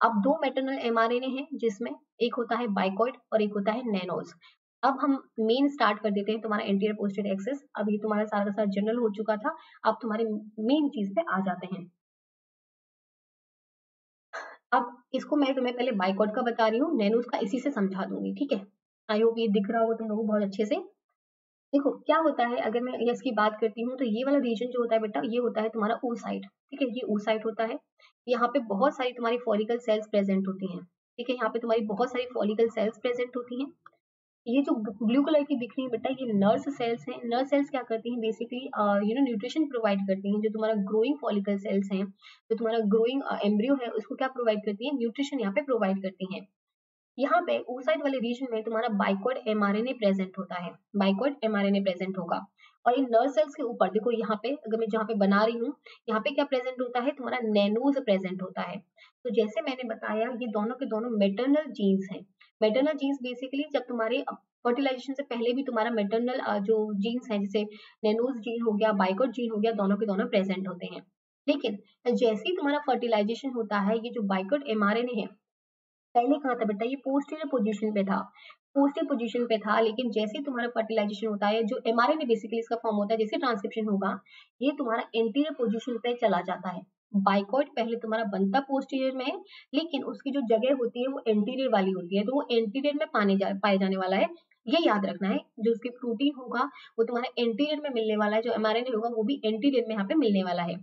अब दो मेटरनल एम हैं, जिसमें एक होता है बाइकॉइड और एक होता है नैनोज अब हम मेन स्टार्ट कर देते हैं तुम्हारा एंटीरियर पोस्टीरियर एक्सेस ये तुम्हारा सारा का सारा जनरल हो चुका था। अब तुम्हारे मेन चीज़ पे आ जाते हैं। अब इसको मैं तुम्हें पहले बाइकॉट का बता रही हूँ नैनो उसका इसी से समझा दूँगी, ठीक है? आई होप ये दिख रहा होगा तुम लोगों को बहुत अच्छे से। देखो, क्या होता है, अगर मैं इसकी बात करती हूँ तो ये वाला रीजन जो होता है बेटा, ये होता है तुम्हारा ओ साइड ठीक है? ये ओ साइड होता है। यहाँ पे बहुत सारी तुम्हारी फॉलिकल सेल्स प्रेजेंट होती हैं, ठीक है? यहाँ पे तुम्हारी बहुत सारी फॉलिकल सेल्स प्रेजेंट होती हैं। ये जो ब्लू कलर की दिख रही है बेटा, ये नर्स सेल्स हैं। नर्स सेल्स क्या करती हैं? Basically you know nutrition provide करती हैं। जो तुम्हारा ग्रोइंग फॉलिकल सेल्स हैं, जो तुम्हारा ग्रोइंग एम्ब्रियो है, उसको क्या प्रोवाइड करती है? न्यूट्रिशन यहाँ पे प्रोवाइड करती हैं। यहाँ पे ओसाइड वाले रीजन में तुम्हारा बाइकॉड एमआरएनए प्रेजेंट होता है। बाइकॉड एमआरएनए प्रेजेंट होगा। और इन नर्व सेल्स के ऊपर, देखो यहाँ पे, अगर मैं जहाँ पे बना रही हूँ, यहाँ पे क्या प्रेजेंट होता है? तुम्हारा नैनोज प्रेजेंट होता है। तो जैसे मैंने बताया, ये दोनों के दोनों मेटरनल जीन्स हैं। मेटरनल जीन्स बेसिकली जब तुम्हारे फर्टिलाइजेशन से पहले भी तुम्हारा मेटरनल जो जीन्स है, जैसे नेनोज जीन हो गया बाइकोट जीन हो गया, दोनों के दोनों प्रेजेंट होते हैं। लेकिन, जैसे ही तुम्हारा फर्टिलाइजेशन होता है, ये जो बाइकोट एमआरएनए है, पहले कहा था बेटा? ये पोस्टीरियर पोजीशन पे था। पोस्टीरियर पोजीशन पे था, लेकिन जैसे तुम्हारा फर्टिलाइजेशन होता है, जो एमआरएनए बेसिकली इसका फॉर्म होता है, जैसे ट्रांसक्रिप्शन होगा, ये तुम्हारा एंटीरियर पोजीशन पे चला जाता है। बाइकॉइड पहले तुम्हारा बनता पोस्टीरियर में है, लेकिन उसकी जो जगह होती है वो एंटीरियर वाली होती है तो वो एंटीरियर में पाने जा पाए जाने वाला है। ये याद रखना है, जो उसकी प्रोटीन होगा, वो तुम्हारे एंटीरियर में मिलने वाला है, जो एमआरएनए होगा, वो भी एंटीरियर में यहाँ पे मिलने वाला है।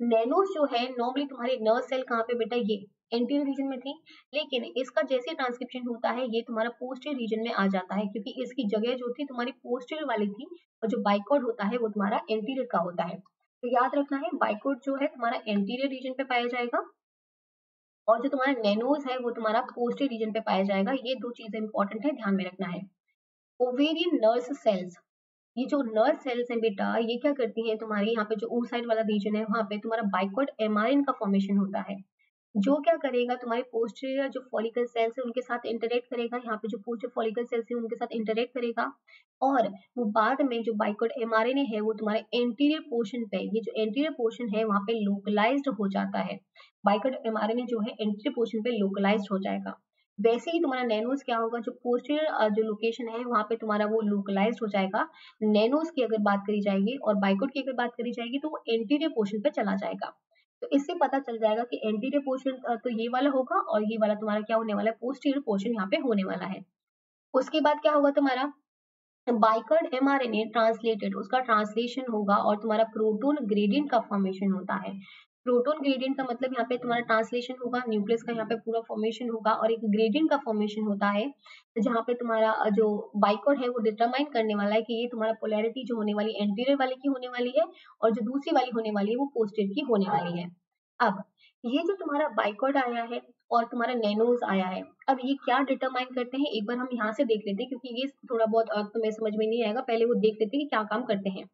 नैनोस जो है नॉर्मली तुम्हारे नर्व सेल कहाँ पे बेटा? ये एंटीरियर रीजन में थी, लेकिन इसका जैसे ट्रांसक्रिप्शन होता है, ये तुम्हारा पोस्टीरियर रीजन में आ जाता है, क्योंकि इसकी जगह जो थी, तुम्हारी पोस्टीरियर वाली थी, और जो बाइकॉड होता है, वो तुम्हारा एंटीरियर का होता है। तो याद रखना है, बाइकोट जो है तुम्हारा एंटीरियर रीजन पे पाया जाएगा और जो तुम्हारा नैनोज है वो तुम्हारा पोस्टर रीजन पे पाया जाएगा। ये दो चीज़ें इंपॉर्टेंट है, ध्यान में रखना है। ओवेरियन नर्स सेल्स ये जो नर्स सेल्स हैं बेटा, ये क्या करती हैं, तुम्हारी यहाँ पे जो ऊ साइड वाला रीजन है, वहाँ पे तुम्हारा बाइकोट एमआरएन का फॉर्मेशन होता है। जो क्या करेगा, तुम्हारे पोस्टीरियर जो फॉलिकल सेल्स है, उनके साथ इंटरेक्ट करेगा, यहाँ पे जो पोस्टर फॉलिकल सेल्स है, उनके साथ इंटरेक्ट करेगा। और वो बाद में जो बाइकोड एमआरएनए है, वो तुम्हारे एंटीरियर पोर्शन पे, ये जो एंटीरियर पोर्शन है, वहाँ पे लोकलाइज्ड हो जाता है। बाइकोड एमआरएनए जो है एंटीरियर पोर्शन पे लोकलाइज्ड हो जाएगा। वैसे ही तुम्हारा नैनोस क्या होगा, जो पोस्टर जो लोकेशन है, वहाँ पे तुम्हारा वो लोकलाइज हो जाएगा। नैनोस की अगर बात करी जाएगी और बाइकोट की अगर बात करी जाएगी तो वो एंटीरियर पोर्शन पे चला जाएगा। तो इससे पता चल जाएगा कि एंटीरियर पोर्शन तो ये वाला होगा और ये वाला तुम्हारा क्या होने वाला है? पोस्टीरियर पोर्शन यहाँ पे होने वाला है। उसके बाद क्या होगा तुम्हारा? बाइकर्ड एमआरएनए ट्रांसलेटेड उसका ट्रांसलेशन होगा और तुम्हारा प्रोटोन ग्रेडियंट का फॉर्मेशन होता है। प्रोटोन ग्रेडियंट का मतलब यहाँ पे तुम्हारा ट्रांसलेशन होगा, न्यूक्लियस का यहाँ पे पूरा फॉर्मेशन होगा और एक ग्रेडियंट का फॉर्मेशन होता है, जहाँ पे तुम्हारा जो बाइकोड है वो डिटरमाइन करने वाला है कि ये तुम्हारा पोलैरिटी जो होने वाली एंटीरियर वाले की होने वाली है और जो दूसरी वाली होने वाली है वो पोस्टेड की होने वाली है। अब, ये जो तुम्हारा बाइकोड आया है और तुम्हारा नैनोज आया है, अब ये क्या डिटरमाइन करते हैं? एक बार हम यहाँ से देख लेते हैं क्योंकि ये थोड़ा बहुत तुम्हें समझ में नहीं आएगा, पहले वो देख लेते हैं कि क्या काम करते हैं।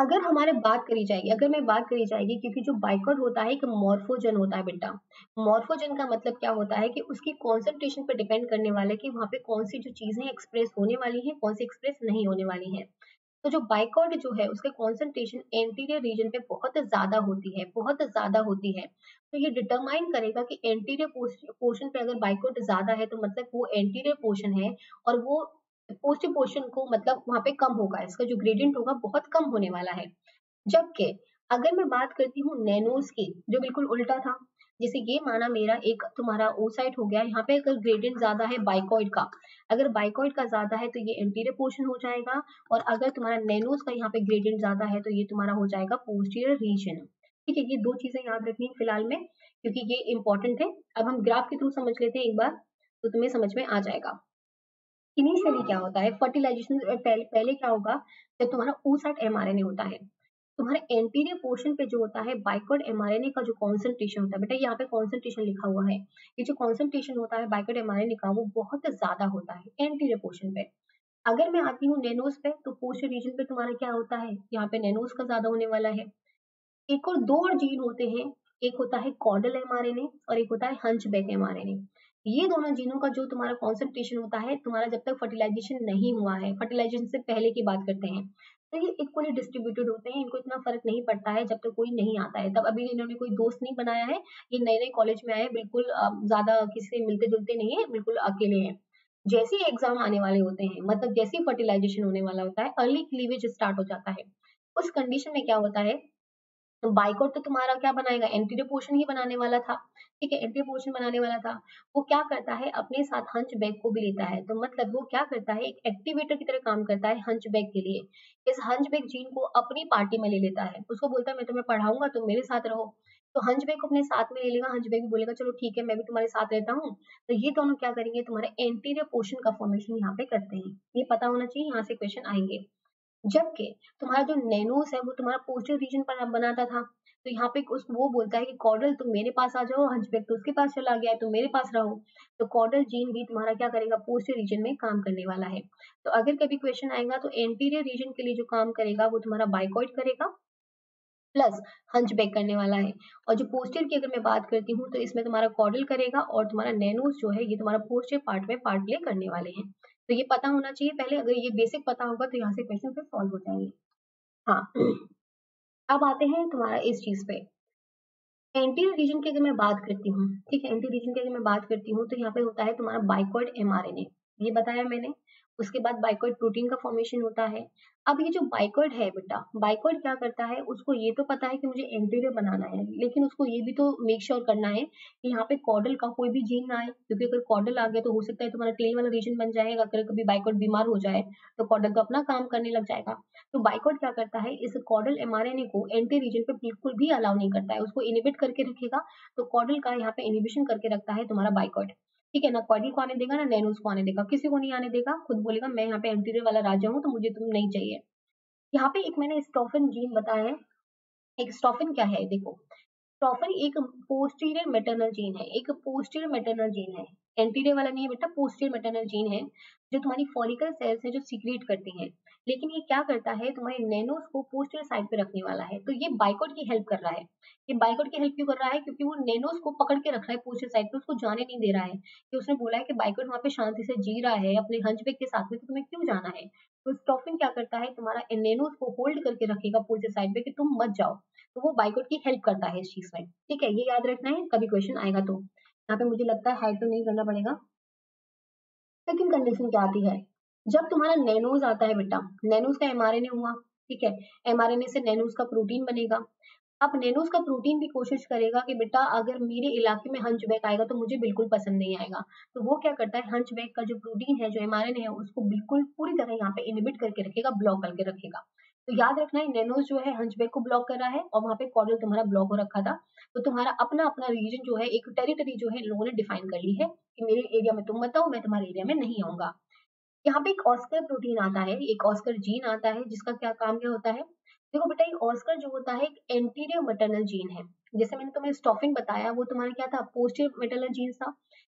अगर हमारे बात करी जाएगी, अगर मैं बात करी जाएगी, क्योंकि जो बाइकआउट होता है, एक मॉर्फोजन होता है बेटा। मॉर्फोजन का मतलब क्या होता है कि उसकी कॉन्सेंट्रेशन पर डिपेंड करने वाला है कि वहाँ पे कौन सी जो चीज़ें एक्सप्रेस होने वाली है कौन सी एक्सप्रेस नहीं होने वाली है। तो जो बाइकॉट जो है, उसका कॉन्सेंट्रेशन एंटीरियर रीजन पे बहुत ज़्यादा होती है, बहुत ज़्यादा होती है। तो ये डिटरमाइन करेगा कि एंटीरियर पोर्शन पे अगर बाइकॉट ज़्यादा है तो मतलब वो एंटीरियर पोर्शन है और वो पोस्टिव पोर्शन को मतलब वहाँ पे कम होगा, इसका जो ग्रेडियंट होगा बहुत कम होने वाला है। जबकि अगर मैं बात करती हूँ नैनोस की, जो बिल्कुल उल्टा था, जैसे ये माना मेरा एक तुम्हारा ओसाइट हो गया, यहाँ पे अगर ग्रेडियंट ज़्यादा है बाइकॉइड का, अगर बाइकॉइड का ज़्यादा है तो ये एंटीरियर पोर्शन हो जाएगा और अगर तुम्हारा नैनोस का यहाँ पे ग्रेडियंट ज़्यादा है तो ये तुम्हारा हो जाएगा पोस्टीरियर रीजन ठीक है, ये दो चीज़ें याद रखनी है फ़िलहाल में, क्योंकि ये इंपॉर्टेंट है। अब हम ग्राफ के थ्रू समझ लेते हैं एक बार तो तुम्हें समझ में आ जाएगा। इनिशियली क्या होता है? फर्टिलाइजेशन पहले, पहले क्या होगा जब तुम्हारा ऊसाइट एमआरएनए होता है। तुम्हारे एंटीरियर पोर्शन पे जो होता है बाइकॉड एमआरएनए का जो कॉन्सेंट्रेशन होता है बेटा यहाँ पे कॉन्सेंट्रेशन लिखा हुआ है। ये जो कॉन्सेंट्रेशन होता है बाइकॉड एमआरएनए का वो बहुत ज़्यादा होता है एंटीरियर पोर्शन पे। अगर मैं आती हूँ नैनोस पे तो पोस्टर रीजन पे तुम्हारा क्या होता है? यहाँ पे नैनोस का ज़्यादा होने वाला है। एक और दो और जीन होते हैं एक होता है कॉडल एमआरएनए और एक होता है हंचबैक एमआरएनए ये दोनों जीनों का जो तुम्हारा कॉन्सेंट्रेशन होता है, तुम्हारा जब तक फर्टिलाइजेशन नहीं हुआ है फर्टिलाइजेशन से पहले की बात करते हैं तो ये इक्वली डिस्ट्रीब्यूटेड होते हैं, इनको इतना फ़र्क नहीं पड़ता है जब तक तो कोई नहीं आता है। तब अभी इन्होंने कोई दोस्त नहीं बनाया है, ये नए नए कॉलेज में आए, बिल्कुल ज़्यादा किसी से मिलते जुलते नहीं है, बिल्कुल अकेले हैं। जैसे ही एग्ज़ाम आने वाले होते हैं मतलब जैसे ही फर्टिलाइजेशन होने वाला होता है अर्ली क्लीवेज स्टार्ट हो जाता है। उस कंडीशन में क्या होता है तो बाइकआउट तो तुम्हारा क्या बनाएगा? एंटीरियर पोर्शन ही बनाने वाला था। ठीक है एंटीरियर पोर्शन बनाने वाला था। वो क्या करता है? अपने साथ हंच बैग को भी लेता है। तो मतलब वो क्या करता है? एक एक्टिवेटर की तरह काम करता है हंच बैग के लिए। इस हंच बैग जीन को अपनी पार्टी में ले लेता है। उसको बोलता है, मैं तुम्हें पढ़ाऊँगा, तुम मेरे साथ रहो। तो हंच बैग को अपने साथ में ले लेगा। हंच बैग भी बोलेगा, चलो ठीक है, मैं भी तुम्हारे साथ रहता हूँ। तो ये दोनों क्या करेंगे? तुम्हारे एंटीरियर पोर्शन का फॉर्मेशन यहाँ पे करते हैं। ये पता होना चाहिए, यहाँ से क्वेश्चन आएँगे। जबकि तुम्हारा जो नैनोस है, वो तुम्हारा पोस्टर रीजन पर बनाता था। तो यहाँ पे उस, वो बोलता है कि कॉर्डल तुम मेरे पास आ जाओ हंचबैक तो उसके पास चला गया है, तुम मेरे पास रहो। तो कॉर्डल जीन भी तुम्हारा क्या करेगा पोस्टर रीजन में काम करने वाला है। तो अगर कभी क्वेश्चन आएगा तो एंटीरियर रीजन के लिए जो काम करेगा, वो तुम्हारा बाइकॉइड करेगा प्लस हंचबैक करने वाला है। और जो पोस्टर की अगर मैं बात करती हूँ तो इसमें तुम्हारा कॉर्डल करेगा और तुम्हारा नैनोस जो है, ये तुम्हारा पोस्टर पार्ट में पार्ट प्ले करने वाले हैं। तो ये पता होना चाहिए। पहले अगर ये बेसिक पता होगा तो यहाँ से क्वेश्चन फिर सॉल्व हो जाएँगे। हाँ। अब आते हैं तुम्हारा इस चीज़ पे। एंटी रीजन की अगर मैं बात करती हूँ, ठीक है? एंटी रीजन की अगर मैं बात करती हूँ तो यहाँ पे होता है तुम्हारा बाइकॉइड एमआरएनए ये बताया मैंने। उसके बाद बाइकॉइड प्रोटीन का फॉर्मेशन होता है। अब ये जो बाइकॉइड है बेटा बाइकॉइड क्या करता है? उसको ये तो पता है कि मुझे एंटीरियर बनाना है, लेकिन उसको ये भी तो मेक श्योर sure करना है कि यहाँ पे कॉडल का कोई भी जीन ना आए, क्योंकि अगर कॉडल आ गया तो हो सकता है तुम्हारा टेल वाला रीजन बन जाएगा, अगर कभी बाइकॉइड बीमार हो जाए तो कॉडल का अपना काम करने लग जाएगा। तो बाइकॉइड क्या करता है? इस कॉडल एमआरएनए को एंटी रीजन पे बिल्कुल भी अलाउ नहीं करता है, उसको इनिबिट करके रखेगा तो कॉडल का यहाँ पे इनिबिशन करके रखता है तुम्हारा बाइकॉइड ठीक है, ना क्वाड्री को आने देगा, ना नैनोज को आने देगा। किसी को नहीं आने देगा, खुद बोलेगा, मैं यहाँ पे एंटीरियर वाला राजा हूँ तो मुझे तुम नहीं चाहिए। यहाँ पे एक मैंने स्टोफिन जीन बताया है। एक स्टोफिन क्या है? देखो। स्टोफिन एक पोस्टीरियर मेटरनल जीन है, एक पोस्टीरियर मेटरनल जीन है। एंटीरियर वाला नहीं है बेटा पोस्टीरियर मेटरनल जीन है, जो तुम्हारी फॉलिकल सेल्स है जो सीक्रेट करती हैं। लेकिन ये क्या करता है, तुम्हारे नैनोस को पोस्टर साइड पे रखने वाला है। तो ये बाइकोट की हेल्प कर रहा है। ये बाइकोट की हेल्प क्यों कर रहा है? क्योंकि वो नैनोस को पकड़ के रख रहा है पोस्टर साइड पे, उसको जाने नहीं दे रहा है। कि उसने बोला है कि बाइकोट वहाँ पे शांति से जी रहा है, अपने हंचबेक के साथ में तो तुम्हें क्यों जाना है? तो स्टॉफिंग क्या करता है, तुम्हारा नैनोस को होल्ड करके रखेगा पोस्टर साइड पे कि तुम मत जाओ। तो वो बाइकोट की हेल्प करता है इस चीज़ में। ठीक है, ये याद रखना है, कभी क्वेश्चन आएगा तो। यहाँ पे मुझे लगता है हाइड तो नहीं करना पड़ेगा। सेकंड कंडीशन क्या आती है? जब तुम्हारा नैनोज आता है बेटा नैनोज का एमआरएनए हुआ, ठीक है एमआरएनए से नैनोज का प्रोटीन बनेगा। अब नैनोज का प्रोटीन भी कोशिश करेगा कि बेटा, अगर मेरे इलाके में हंच बैग आएगा तो मुझे बिल्कुल पसंद नहीं आएगा। तो वो क्या करता है हंच बैग का जो प्रोटीन है, जो एमआरएनए है, उसको बिल्कुल पूरी तरह यहाँ पे इनिबिट करके रखेगा ब्लॉक करके रखेगा। तो याद रखना है नैनोज जो है हंच को ब्लॉक कर रहा है और वहाँ पे कॉर्डल तुम्हारा ब्लॉक हो रखा था। तो तुम्हारा अपना अपना रीजन जो है, एक टेरिटरी जो है लोगों ने डिफाइन कर ली है कि मेरे एरिया में तुम बताओ, मैं तुम्हारे एरिया में नहीं आऊँगा। यहाँ पे एक ऑस्कर प्रोटीन आता है, एक ऑस्कर जीन आता है, जिसका क्या काम क्या होता है? देखो बेटा, ये ऑस्कर जो होता है, एक एंटीरियर मेटरनल जीन है। जैसे मैंने तुम्हें स्टॉफिन बताया, वो तुम्हारा क्या था? पोस्टीरियर मेटरनल जीन था।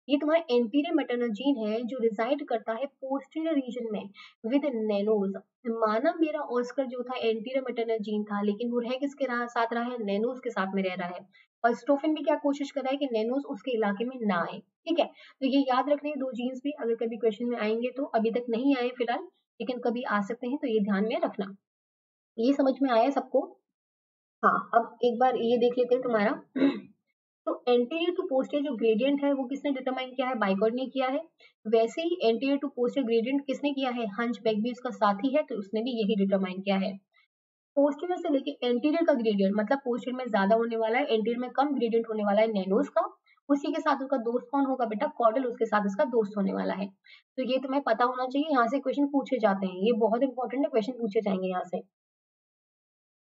ये तुम्हारा एंटीरियर मेटरनल जीन है जो रिजाइड करता है पोस्टीरियर रीजन में विद नैनोज माना मेरा ऑस्कर जो था एंटीरियर मेटरनल जीन था, लेकिन वो रह किसके साथ रहा है? नैनोज के साथ में रह रहा है। और स्टोफिन भी क्या कोशिश कर रहा है कि नैनोज उसके इलाके में ना आए, ठीक है? तो ये याद रखने दो जीन्स भी अगर कभी क्वेश्चन में आएँगे तो अभी तक नहीं आए फ़िलहाल, लेकिन कभी आ सकते हैं तो ये ध्यान में रखना। ये समझ में आया सबको? हाँ अब एक बार ये देख लेते हैं तुम्हारा। तो एंटीरियर टू पोस्टियर जो ग्रेडियंट है, वो किसने डिटरमाइन किया है? बाइकॉर्ड ने किया है। वैसे ही एंटीरियर टू पोस्टियर ग्रेडियंट किसने किया है? हंच बैग भी उसका साथी है तो उसने भी यही डिटरमाइन किया है। पोस्टीरियर से लेके एंटीरियर का ग्रेडियंट मतलब पोस्टीरियर में ज़्यादा होने वाला है एंटीरियर में कम ग्रेडियंट होने वाला है नैनोज का, उसी के साथ उसका दोस्त कौन होगा बेटा? कॉडल उसके साथ उसका दोस्त होने वाला है। तो ये तुम्हें पता होना चाहिए, यहाँ से क्वेश्चन पूछे जाते हैं। ये बहुत इंपॉर्टेंट है क्वेश्चन पूछे जाएँगे यहाँ से।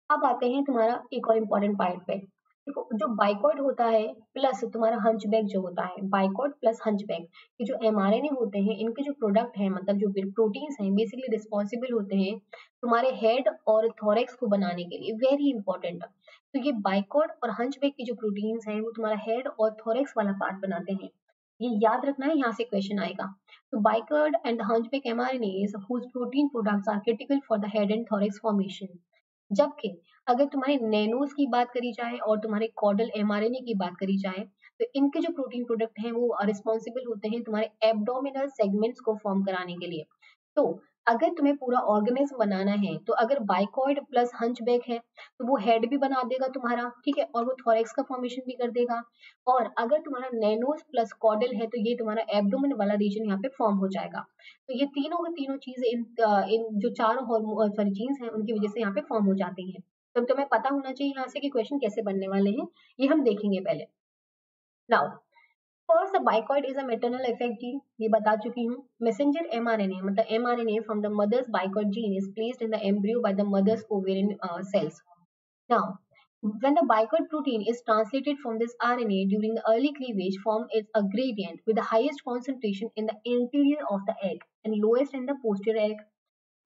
अब आते हैं तुम्हारा एक और इम्पोर्टेंट पॉइंट पे। देखो, जो बाइकॉट होता है प्लस तुम्हारा हंच बैग जो होता है बाइकॉट प्लस हंच बैग ये जो एमआरएनए होते हैं, इनके जो प्रोडक्ट है मतलब जो प्रोटीन्स हैं बेसिकली रिस्पॉन्सिबल होते हैं तुम्हारे हेड और थोरेक्स को बनाने के लिए वेरी इंपॉर्टेंट तो ये बाइकॉट और हंच बैग की जो प्रोटीन्स हैं, वो तुम्हारा हेड और थोरेक्स वाला पार्ट बनाते हैं। ये याद रखना है, यहाँ से क्वेश्चन आएगा। तो bicoid and hunchback mRNAs, whose protein products are critical for the head and thorax formation जबकि अगर तुम्हारे नैनोज की बात करी जाए और तुम्हारे कॉडल एमआरएनए की बात करी जाए तो इनके जो प्रोटीन प्रोडक्ट हैं वो रिस्पॉन्सिबल होते हैं तुम्हारे एब्डोमिनल सेगमेंट्स को फॉर्म कराने के लिए। तो अगर तुम्हें पूरा ऑर्गेनिज्म बनाना है तो अगर बाइकॉइड प्लस हंच बैक है तो वो हेड भी बना देगा तुम्हारा ठीक है? और वो थोरेक्स का फॉर्मेशन भी कर देगा। और अगर तुम्हारा नैनोज प्लस कॉडल है तो ये तुम्हारा एब्डोमिन वाला रीजन यहाँ पे फॉर्म हो जाएगा। तो ये तीनों के तीनों चीज़ें इन, इन जो चारों सॉरी जीन्स हैं उनकी वजह से यहाँ पे फॉर्म हो जाती हैं। तो तुम्हें पता होना चाहिए यहाँ से कि क्वेश्चन कैसे बनने वाले हैं ये हम देखेंगे पहले now first bicoid is a maternal effect gene ये बता चुकी हूँ मैसेंजर एमआरएनए मतलब mRNA from the mother's bicoid gene is placed in the embryo by the mother's ovarian cells now when the bicoid protein is translated from this RNA during the early cleavage form is a gradient with the highest concentration in the anterior of the egg and lowest in the posterior egg.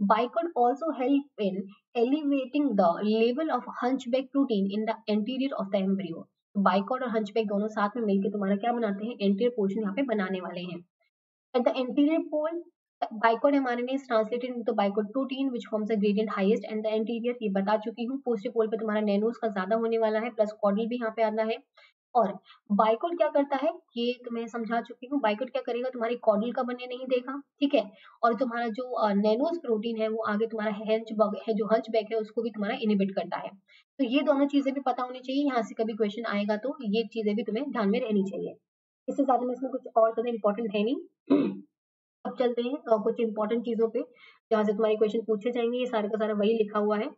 Bicod also help in elevating the level of hunchback protein in the anterior of the embryo. Bicoid और हंचबैक दोनों साथ में मिलकर तुम्हारा क्या बनाते हैं एंटीरियर पोर्शन यहाँ पे बनाने वाले हैं at the anterior pole mRNA is translated into the bicod protein which forms a gradient highest and the anterior ये बता चुकी हूँ पोस्टर पोल पे तुम्हारा नैनोस का ज़्यादा होने वाला है प्लस कॉडल भी यहाँ पे आना है और बाइकोड क्या करता है? ये तो मैं समझा चुकी हूँ। बाइकोड क्या करेगा? तुम्हारी कॉडल का बनने नहीं देगा, ठीक है? और तुम्हारा जो नैनोस प्रोटीन है, वो आगे तुम्हारा हेंच है, जो हंच बैक है, उसको भी तुम्हारा इनिबिट करता है। तो ये दोनों चीज़ें भी पता होनी चाहिए। यहाँ से कभी क्वेश्चन आएगा तो ये चीज़ें भी तुम्हें ध्यान में रहनी चाहिए। इससे ज़्यादा में इसमें कुछ और ज़्यादा इंपॉर्टेंट है नहीं। अब चलते हैं तो कुछ इंपॉर्टेंट चीज़ों पे, जहाँ से तुम्हारे क्वेश्चन पूछे जाएँगे। ये सारा का सारा वही लिखा हुआ है।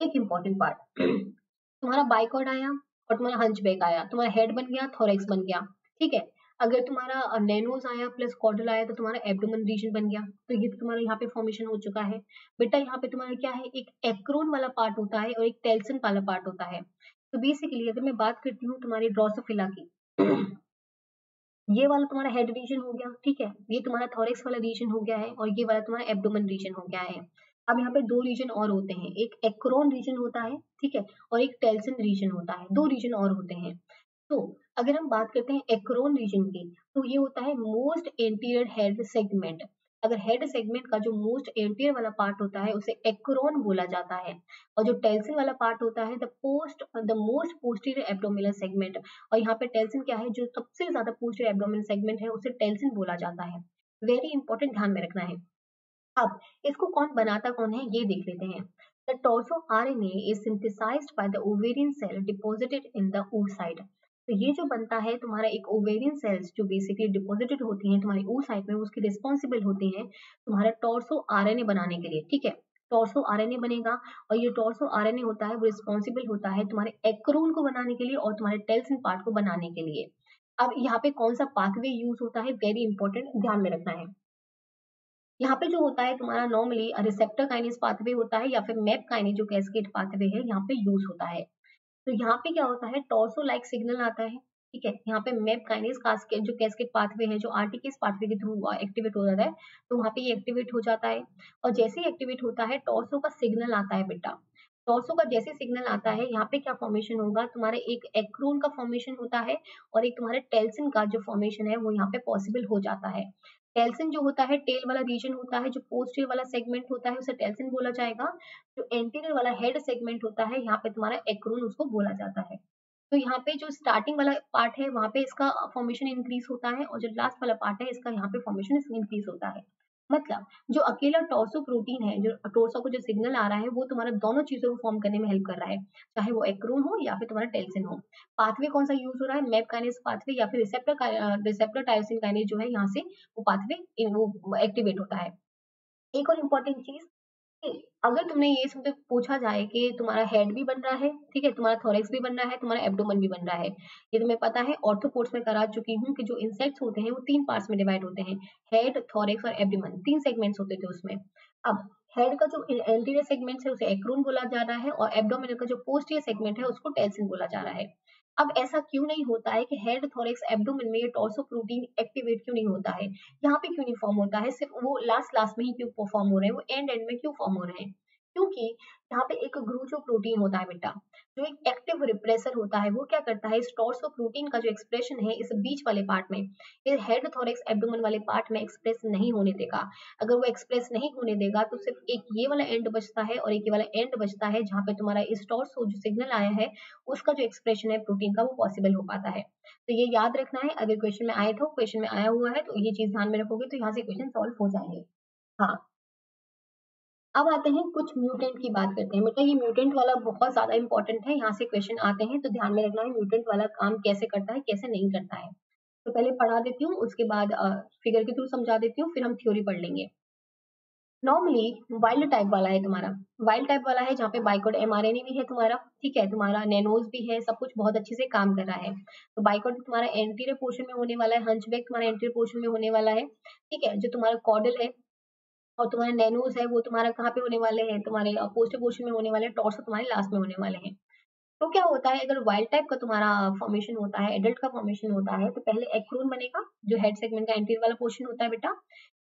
एक इंपॉर्टेंट पार्ट तुम्हारा बाइकॉड आया। और तुम्हारा हंच बैक आया, तुम्हारा हेड बन गया थोरेक्स बन गया, ठीक है? अगर तुम्हारा नैनोज आया प्लस कॉडल आया तो तुम्हारा एब्डोमन रीजन बन गया तो ये तो तुम्हारा यहाँ पे फॉर्मेशन हो चुका है। बेटा, यहाँ पे तुम्हारा क्या है? एक एक्रोन वाला पार्ट होता है और एक टेल्सन वाला पार्ट होता है। तो बेसिकली अगर मैं बात करती हूँ तुम्हारी ड्रोसोफिला की, ये वाला तुम्हारा हेड रीजन हो गया, ठीक है? ये तुम्हारा थोरेक्स वाला रीजन हो गया है और ये वाला तुम्हारा एब्डोमन रीजन हो गया है। अब यहाँ पे दो रीजन और होते हैं। एक एक्रोन रीजन होता है, ठीक है? और एक टेल्सन रीजन होता है। दो रीजन और होते हैं। तो अगर हम बात करते हैं एक्रोन रीजन की तो ये होता है मोस्ट एंटीरियर हेड सेगमेंट अगर हेड सेगमेंट का जो मोस्ट एंटीरियर वाला पार्ट होता है, उसे एक्रोन बोला जाता है। और जो टेल्सिन वाला पार्ट होता है the post the most posterior abdominal segment और यहाँ पे टेल्सिन क्या है? जो सबसे ज़्यादा पोस्टीरियर एब्डोमिनल सेगमेंट है, उसे टेल्सिन बोला जाता है। वेरी इंपॉर्टेंट ध्यान में रखना है। अब इसको कौन बनाता, कौन है, ये देख लेते हैं। The torso RNA is synthesized by the ovarian cell deposited in the oocyte. तो ये जो बनता है, तुम्हारा एक ओवेरियन सेल्स जो बेसिकली डिपॉजिटेड होती हैं, तुम्हारी ओ साइट में उसकी रिस्पॉन्सिबल होती हैं तुम्हारा टॉर्सो आरएनए बनाने के लिए, ठीक है? टॉर्सो आरएनए बनेगा और ये टॉर्सो आरएनए होता है, वो रिस्पॉन्सिबल होता है तुम्हारे एक्रोन को बनाने के लिए और तुम्हारे टेल्सिन पार्ट को बनाने के लिए। अब यहाँ पे कौन सा पाथवे यूज़ होता है वेरी इंपॉर्टेंट ध्यान में रखना है। यहाँ पे जो होता है तुम्हारा नॉर्मली रिसेप्टर काइनेस पाथवे होता है या फिर मैप काइनेस जो कैस्केट पाथवे है, यहाँ पे यूज़ होता है। तो यहाँ पे क्या होता है? टॉर्सो लाइक सिग्नल आता है, ठीक है? यहाँ पे मैप काइनेस कास्केट जो कैस्केट पाथवे है, जो आरटीकेस पाथवे के थ्रू एक्टिवेट हो जाता है तो वहाँ पे ये एक्टिवेट हो जाता है। और जैसे ही एक्टिवेट होता है टॉर्सो का सिग्नल आता है बेटा। टॉर्सो का जैसे सिग्नल आता है, यहाँ पे क्या फॉर्मेशन होगा? तुम्हारे एक एक्रोन का फॉर्मेशन होता है और एक तुम्हारे टेल्सिन का जो फॉर्मेशन है, वो यहाँ पे पॉसिबल हो जाता है। टेल्सिन जो होता है, टेल वाला रीजन होता है, जो पोस्टियर वाला सेगमेंट होता है, उसे टेल्सिन बोला जाएगा। जो एंटीरियर वाला हेड सेगमेंट होता है, यहाँ पे तुम्हारा एक्रोन उसको बोला जाता है। तो यहाँ पे जो स्टार्टिंग वाला पार्ट है, वहाँ पे इसका फॉर्मेशन इंक्रीज होता है और जो लास्ट वाला पार्ट है, इसका यहाँ पे फॉर्मेशन इंक्रीज होता है। मतलब जो अकेला टोर्सो प्रोटीन है, जो टोर्सो को जो सिग्नल आ रहा है, वो तुम्हारा दोनों चीज़ों को फॉर्म करने में हेल्प कर रहा है। चाहे वो एक्रोन हो या फिर तुम्हारा टेलसिन हो। पाथवे कौन सा यूज़ हो रहा है? मैप काइनेस पाथवे या फिर रिसेप्टर रिसेप्टर टायरसिन काइनेस जो है, यहाँ से वो पाथवे वो एक्टिवेट होता है। एक और इम्पोर्टेंट चीज़ अगर तुमने ये सब पूछा जाए कि तुम्हारा हेड भी बन रहा है, ठीक है, तुम्हारा थोरेक्स भी बन रहा है, तुम्हारा एब्डोमन भी बन रहा है, ये तुम्हें पता है ऑर्थोपोर्ट्स में करा चुकी हूँ कि जो इंसेक्ट्स होते हैं वो तीन पार्ट्स में डिवाइड होते हैं हेड थोरेक्स और एब्डोमन तीन सेगमेंट्स होते थे उसमें। अब हेड का जो एंटीरियर सेगमेंट है, उसे एक्रोन बोला जा रहा है और एब्डोमिनल का जो पोस्टियर सेगमेंट है, उसको टेल्सिन बोला जा रहा है। अब ऐसा क्यों नहीं होता है कि हेड थोरिक्स एब्डोमेन में ये टॉर्सो प्रोटीन एक्टिवेट क्यों नहीं होता है? यहाँ पे क्यों नहीं फॉर्म होता है, सिर्फ़ वो लास्ट लास्ट में ही क्यों फॉर्म हो रहे हैं, वो एंड एंड में क्यों फॉर्म हो रहे हैं? क्योंकि यहाँ पे एक ग्लूचो प्रोटीन होता है बेटा, जो एक एक्टिव रिप्रेसर होता है, वो क्या करता है स्टोर्सो प्रोटीन का जो एक्सप्रेशन है, इस बीच वाले पार्ट में, ये हेड थोरेक्स एब्डोमन वाले पार्ट में एक्सप्रेस नहीं होने देगा। अगर वो एक्सप्रेस नहीं होने देगा तो सिर्फ़ एक ये वाला एंड बचता है और एक ये वाला एंड बचता है, जहाँ पे तुम्हारा स्टोर्सो जो सिग्नल आया है, उसका जो एक्सप्रेशन है प्रोटीन का वो पॉसिबल हो पाता है। तो ये याद रखना है, अगर क्वेश्चन में आए तो क्वेश्चन में आया हुआ है तो ये चीज़ ध्यान में रखोगे तो यहाँ से क्वेश्चन सॉल्व हो जाएँगे। हाँ। अब आते हैं, कुछ म्यूटेंट की बात करते हैं। बेटा, ये म्यूटेंट वाला बहुत ज़्यादा इंपॉर्टेंट है। यहाँ से क्वेश्चन आते हैं तो ध्यान में रखना है म्यूटेंट वाला काम कैसे करता है, कैसे नहीं करता है। तो पहले पढ़ा देती हूँ, उसके बाद फिगर के थ्रू समझा देती हूँ, फिर हम थ्योरी पढ़ लेंगे। नॉर्मली वाइल्ड टाइप वाला है तुम्हारा। वाइल्ड टाइप वाला है जहाँ पे बाइकोड एमआरएनए भी है तुम्हारा, ठीक है? तुम्हारा नैनोज भी है, सब कुछ बहुत अच्छे से काम कर रहा है। तो बाइकोड तुम्हारा एंटीरियर पोर्शन में होने वाला है हंचबैक तुम्हारा एंटीरियर पोर्शन में होने वाला है, ठीक है? जो तुम्हारा कॉडल है और तुम्हारे नैनोज है, वो तुम्हारा कहाँ पे होने वाले हैं? तुम्हारे पोस्टर पोर्शन में होने वाले हैं टॉर्स तुम्हारे लास्ट में होने वाले हैं। तो क्या होता है, अगर वाइल्ड टाइप का तुम्हारा फॉर्मेशन होता है एडल्ट का फॉर्मेशन होता है तो पहले एक्रोन बनेगा, जो हेड सेगमेंट का एंटीरियर वाला पोर्शन होता है बेटा,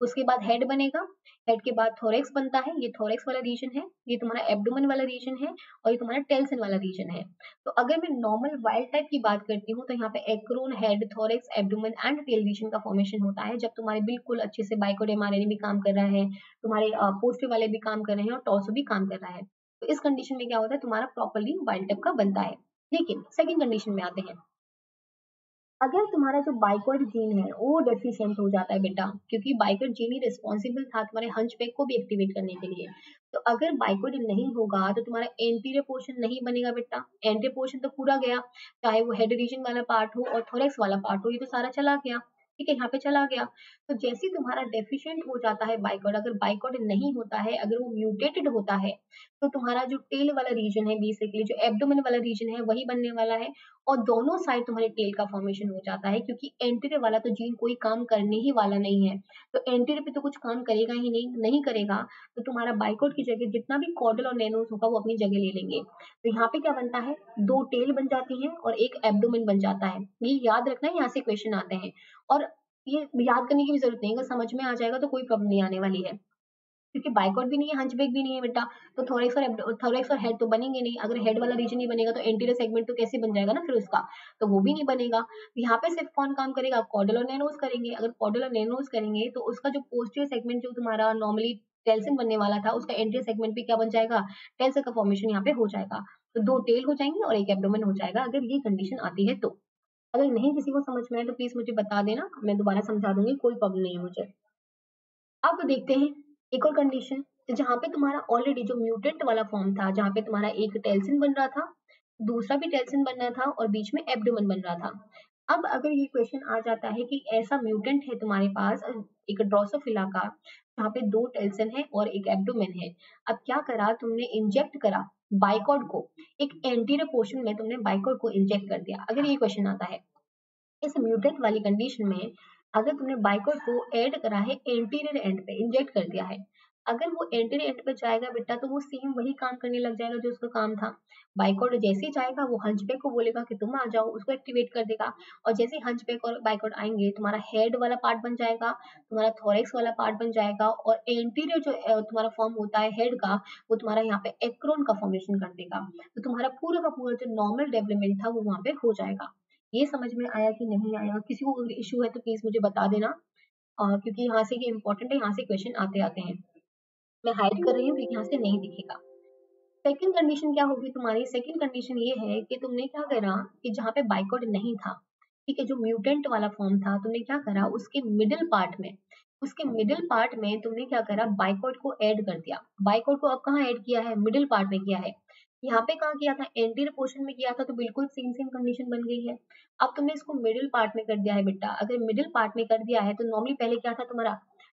उसके बाद हेड बनेगा हेड के बाद थोरेक्स बनता है, ये थोरेक्स वाला रीजन है, ये तुम्हारा एब्डोमन वाला रीजन है, और ये तुम्हारा टेल्सन वाला रीजन है। तो अगर मैं नॉर्मल वाइल्ड टाइप की बात करती हूँ तो यहाँ पे acron head thorax abdomen and tail region का फॉर्मेशन होता है, जब तुम्हारे बिल्कुल अच्छे से बाइकोडेमारे भी काम कर रहा है, तुम्हारे पोस्टर वाले भी काम कर रहे हैं और टॉसो भी काम कर रहा है। तो इस कंडीशन में क्या होता है? तुम्हारा प्रॉपरली वाइल्ड टाइप का बनता है। लेकिन सेकेंड कंडीशन में आते हैं। अगर तुम्हारा जो बाइकवर्ड जीन है, वो डेफिशिएंट हो जाता है बेटा, क्योंकि बाइकवर्ड जीन ही रिस्पॉन्सिबल था तुम्हारे हंचबैक को भी एक्टिवेट करने के लिए। तो अगर बाइकवर्ड नहीं होगा तो तुम्हारा एंटीरियर पोर्शन नहीं बनेगा बेटा। एंटीरियर पोर्शन तो पूरा गया, चाहे वो हेड रीजन वाला पार्ट हो और थोरेक्स वाला पार्ट हो, ये तो सारा चला गया। ठीक है? यहाँ पे चला गया। तो जैसे तुम्हारा डेफिशिएंट हो जाता है बाइकॉड अगर बाइकॉड नहीं होता है, अगर वो म्यूटेटेड होता है तो तुम्हारा जो टेल वाला रीजन है बेसिकली जो एब्डोमेन वाला रीजन है, वही बनने वाला है और दोनों साइड तुम्हारे टेल का फॉर्मेशन हो जाता है क्योंकि एंटीरियर वाला तो जीन कोई काम करने ही वाला नहीं है। तो एंटीरियर पे तो कुछ काम करेगा ही नहीं नहीं करेगा तो तुम्हारा बाइकोट की जगह जितना भी कॉडल और नैनोस होगा वो अपनी जगह ले लेंगे। तो यहाँ पे क्या बनता है? दो टेल बन जाती है और एक एब्डोमेन बन जाता है। ये याद रखना, यहाँ से क्वेश्चन आते हैं। और ये याद करने की भी ज़रूरत नहीं अगर समझ में आ जाएगा तो कोई प्रॉब्लम नहीं आने वाली है। क्योंकि बाइकआउट भी नहीं है हंचबैक भी नहीं है बेटा। तो थोरेक्स और थोरेक्स और हेड तो बनेंगे नहीं। अगर हेड वाला रीजन नहीं बनेगा तो एंटीरियर सेगमेंट तो कैसे बन जाएगा ना फिर उसका? तो वो भी नहीं बनेगा। तो यहाँ पे सिर्फ़ कौन काम करेगा? कॉडल और नैनोज करेंगे। अगर कॉडल और नैनोज करेंगे तो उसका जो पोस्टियर सेगमेंट जो तुम्हारा नॉर्मली टेल्सिन बनने वाला था, उसका एंटीरियर सेगमेंट भी क्या बन जाएगा? टेल्सिन का फॉर्मेशन यहाँ पे हो जाएगा। तो दो टेल हो जाएँगे और एक एब्डोमेन हो जाएगा, अगर ये कंडीशन आती है तो। अगर नहीं किसी को समझ में आए तो प्लीज़ मुझे बता देना, मैं दोबारा समझा दूँगी, कोई प्रॉब्लम नहीं है मुझे। अब देखते हैं। एक और कंडीशन तो जहाँ पे तुम्हारा ऑलरेडी जो म्यूटेंट वाला फॉर्म था, जहाँ पे तुम्हारा एक टेल्सिन बन रहा था, दूसरा भी टेल्सिन बनना था और बीच में एब्डोमन बन रहा था। अब अगर ये क्वेश्चन आ जाता है कि ऐसा म्यूटेंट है तुम्हारे पास, एक ड्रोसोफिला का, जहाँ पे दो टेल्सन है और एक एब्डोमेन है, अब क्या करा तुमने इंजेक्ट करा बाइकॉड को? एक एंटीरियर पोर्शन में तुमने बाइकॉड को इंजेक्ट कर दिया। अगर ये क्वेश्चन आता है, इस म्यूटेंट वाली कंडीशन में अगर तुमने बाइकॉड को ऐड करा है एंटीरियर एंड पे इंजेक्ट कर दिया है, अगर वो एंटीरियर एंड पे जाएगा बेटा तो वो सेम वही काम करने लग जाएगा जो उसका काम था। बाइकआउट जैसे ही जाएगा, वो हंचबैक को बोलेगा कि तुम आ जाओ, उसको एक्टिवेट कर देगा। और जैसे हंचबैक और बाइकआउट आएँगे, तुम्हारा हेड वाला पार्ट बन जाएगा, तुम्हारा थोरेक्स वाला पार्ट बन जाएगा, और एंटीरियर जो तुम्हारा फॉर्म होता है हेड का, वो तुम्हारा यहाँ पे एक्रोन का फॉर्मेशन कर देगा। तो तुम्हारा पूरा का पूरा जो नॉर्मल डेवलपमेंट था, वो वहाँ पे हो जाएगा। ये समझ में आया कि नहीं आया किसी को अगर इशू है तो प्लीज़ मुझे बता देना। uh, क्योंकि यहाँ से ये इंपॉर्टेंट है यहाँ से क्वेश्चन आते आते हैं। मैं हाइड कर रही हूँ यहाँ से नहीं दिखेगा। सेकंड कंडीशन क्या होगी तुम्हारी? सेकंड कंडीशन ये है कि तुमने क्या करा कि जहाँ पे बाइकआउट नहीं था ठीक है जो म्यूटेंट वाला फॉर्म था तुमने क्या करा उसके मिडिल पार्ट में उसके मिडिल पार्ट में तुमने क्या करा बाइकआउट को ऐड कर दिया। बाइकआउट को अब कहाँ ऐड किया है? मिडिल पार्ट में किया है। यहाँ पे कहा किया था? एंटीर पोर्शन में किया था तो बिल्कुल सेम सेम कंडीशन बन गई है। अब तुमने इसको मिडिल पार्ट में कर दिया है बेटा। अगर मिडिल पार्ट में कर दिया है तो नॉर्मली पहले क्या था तुम्हारा?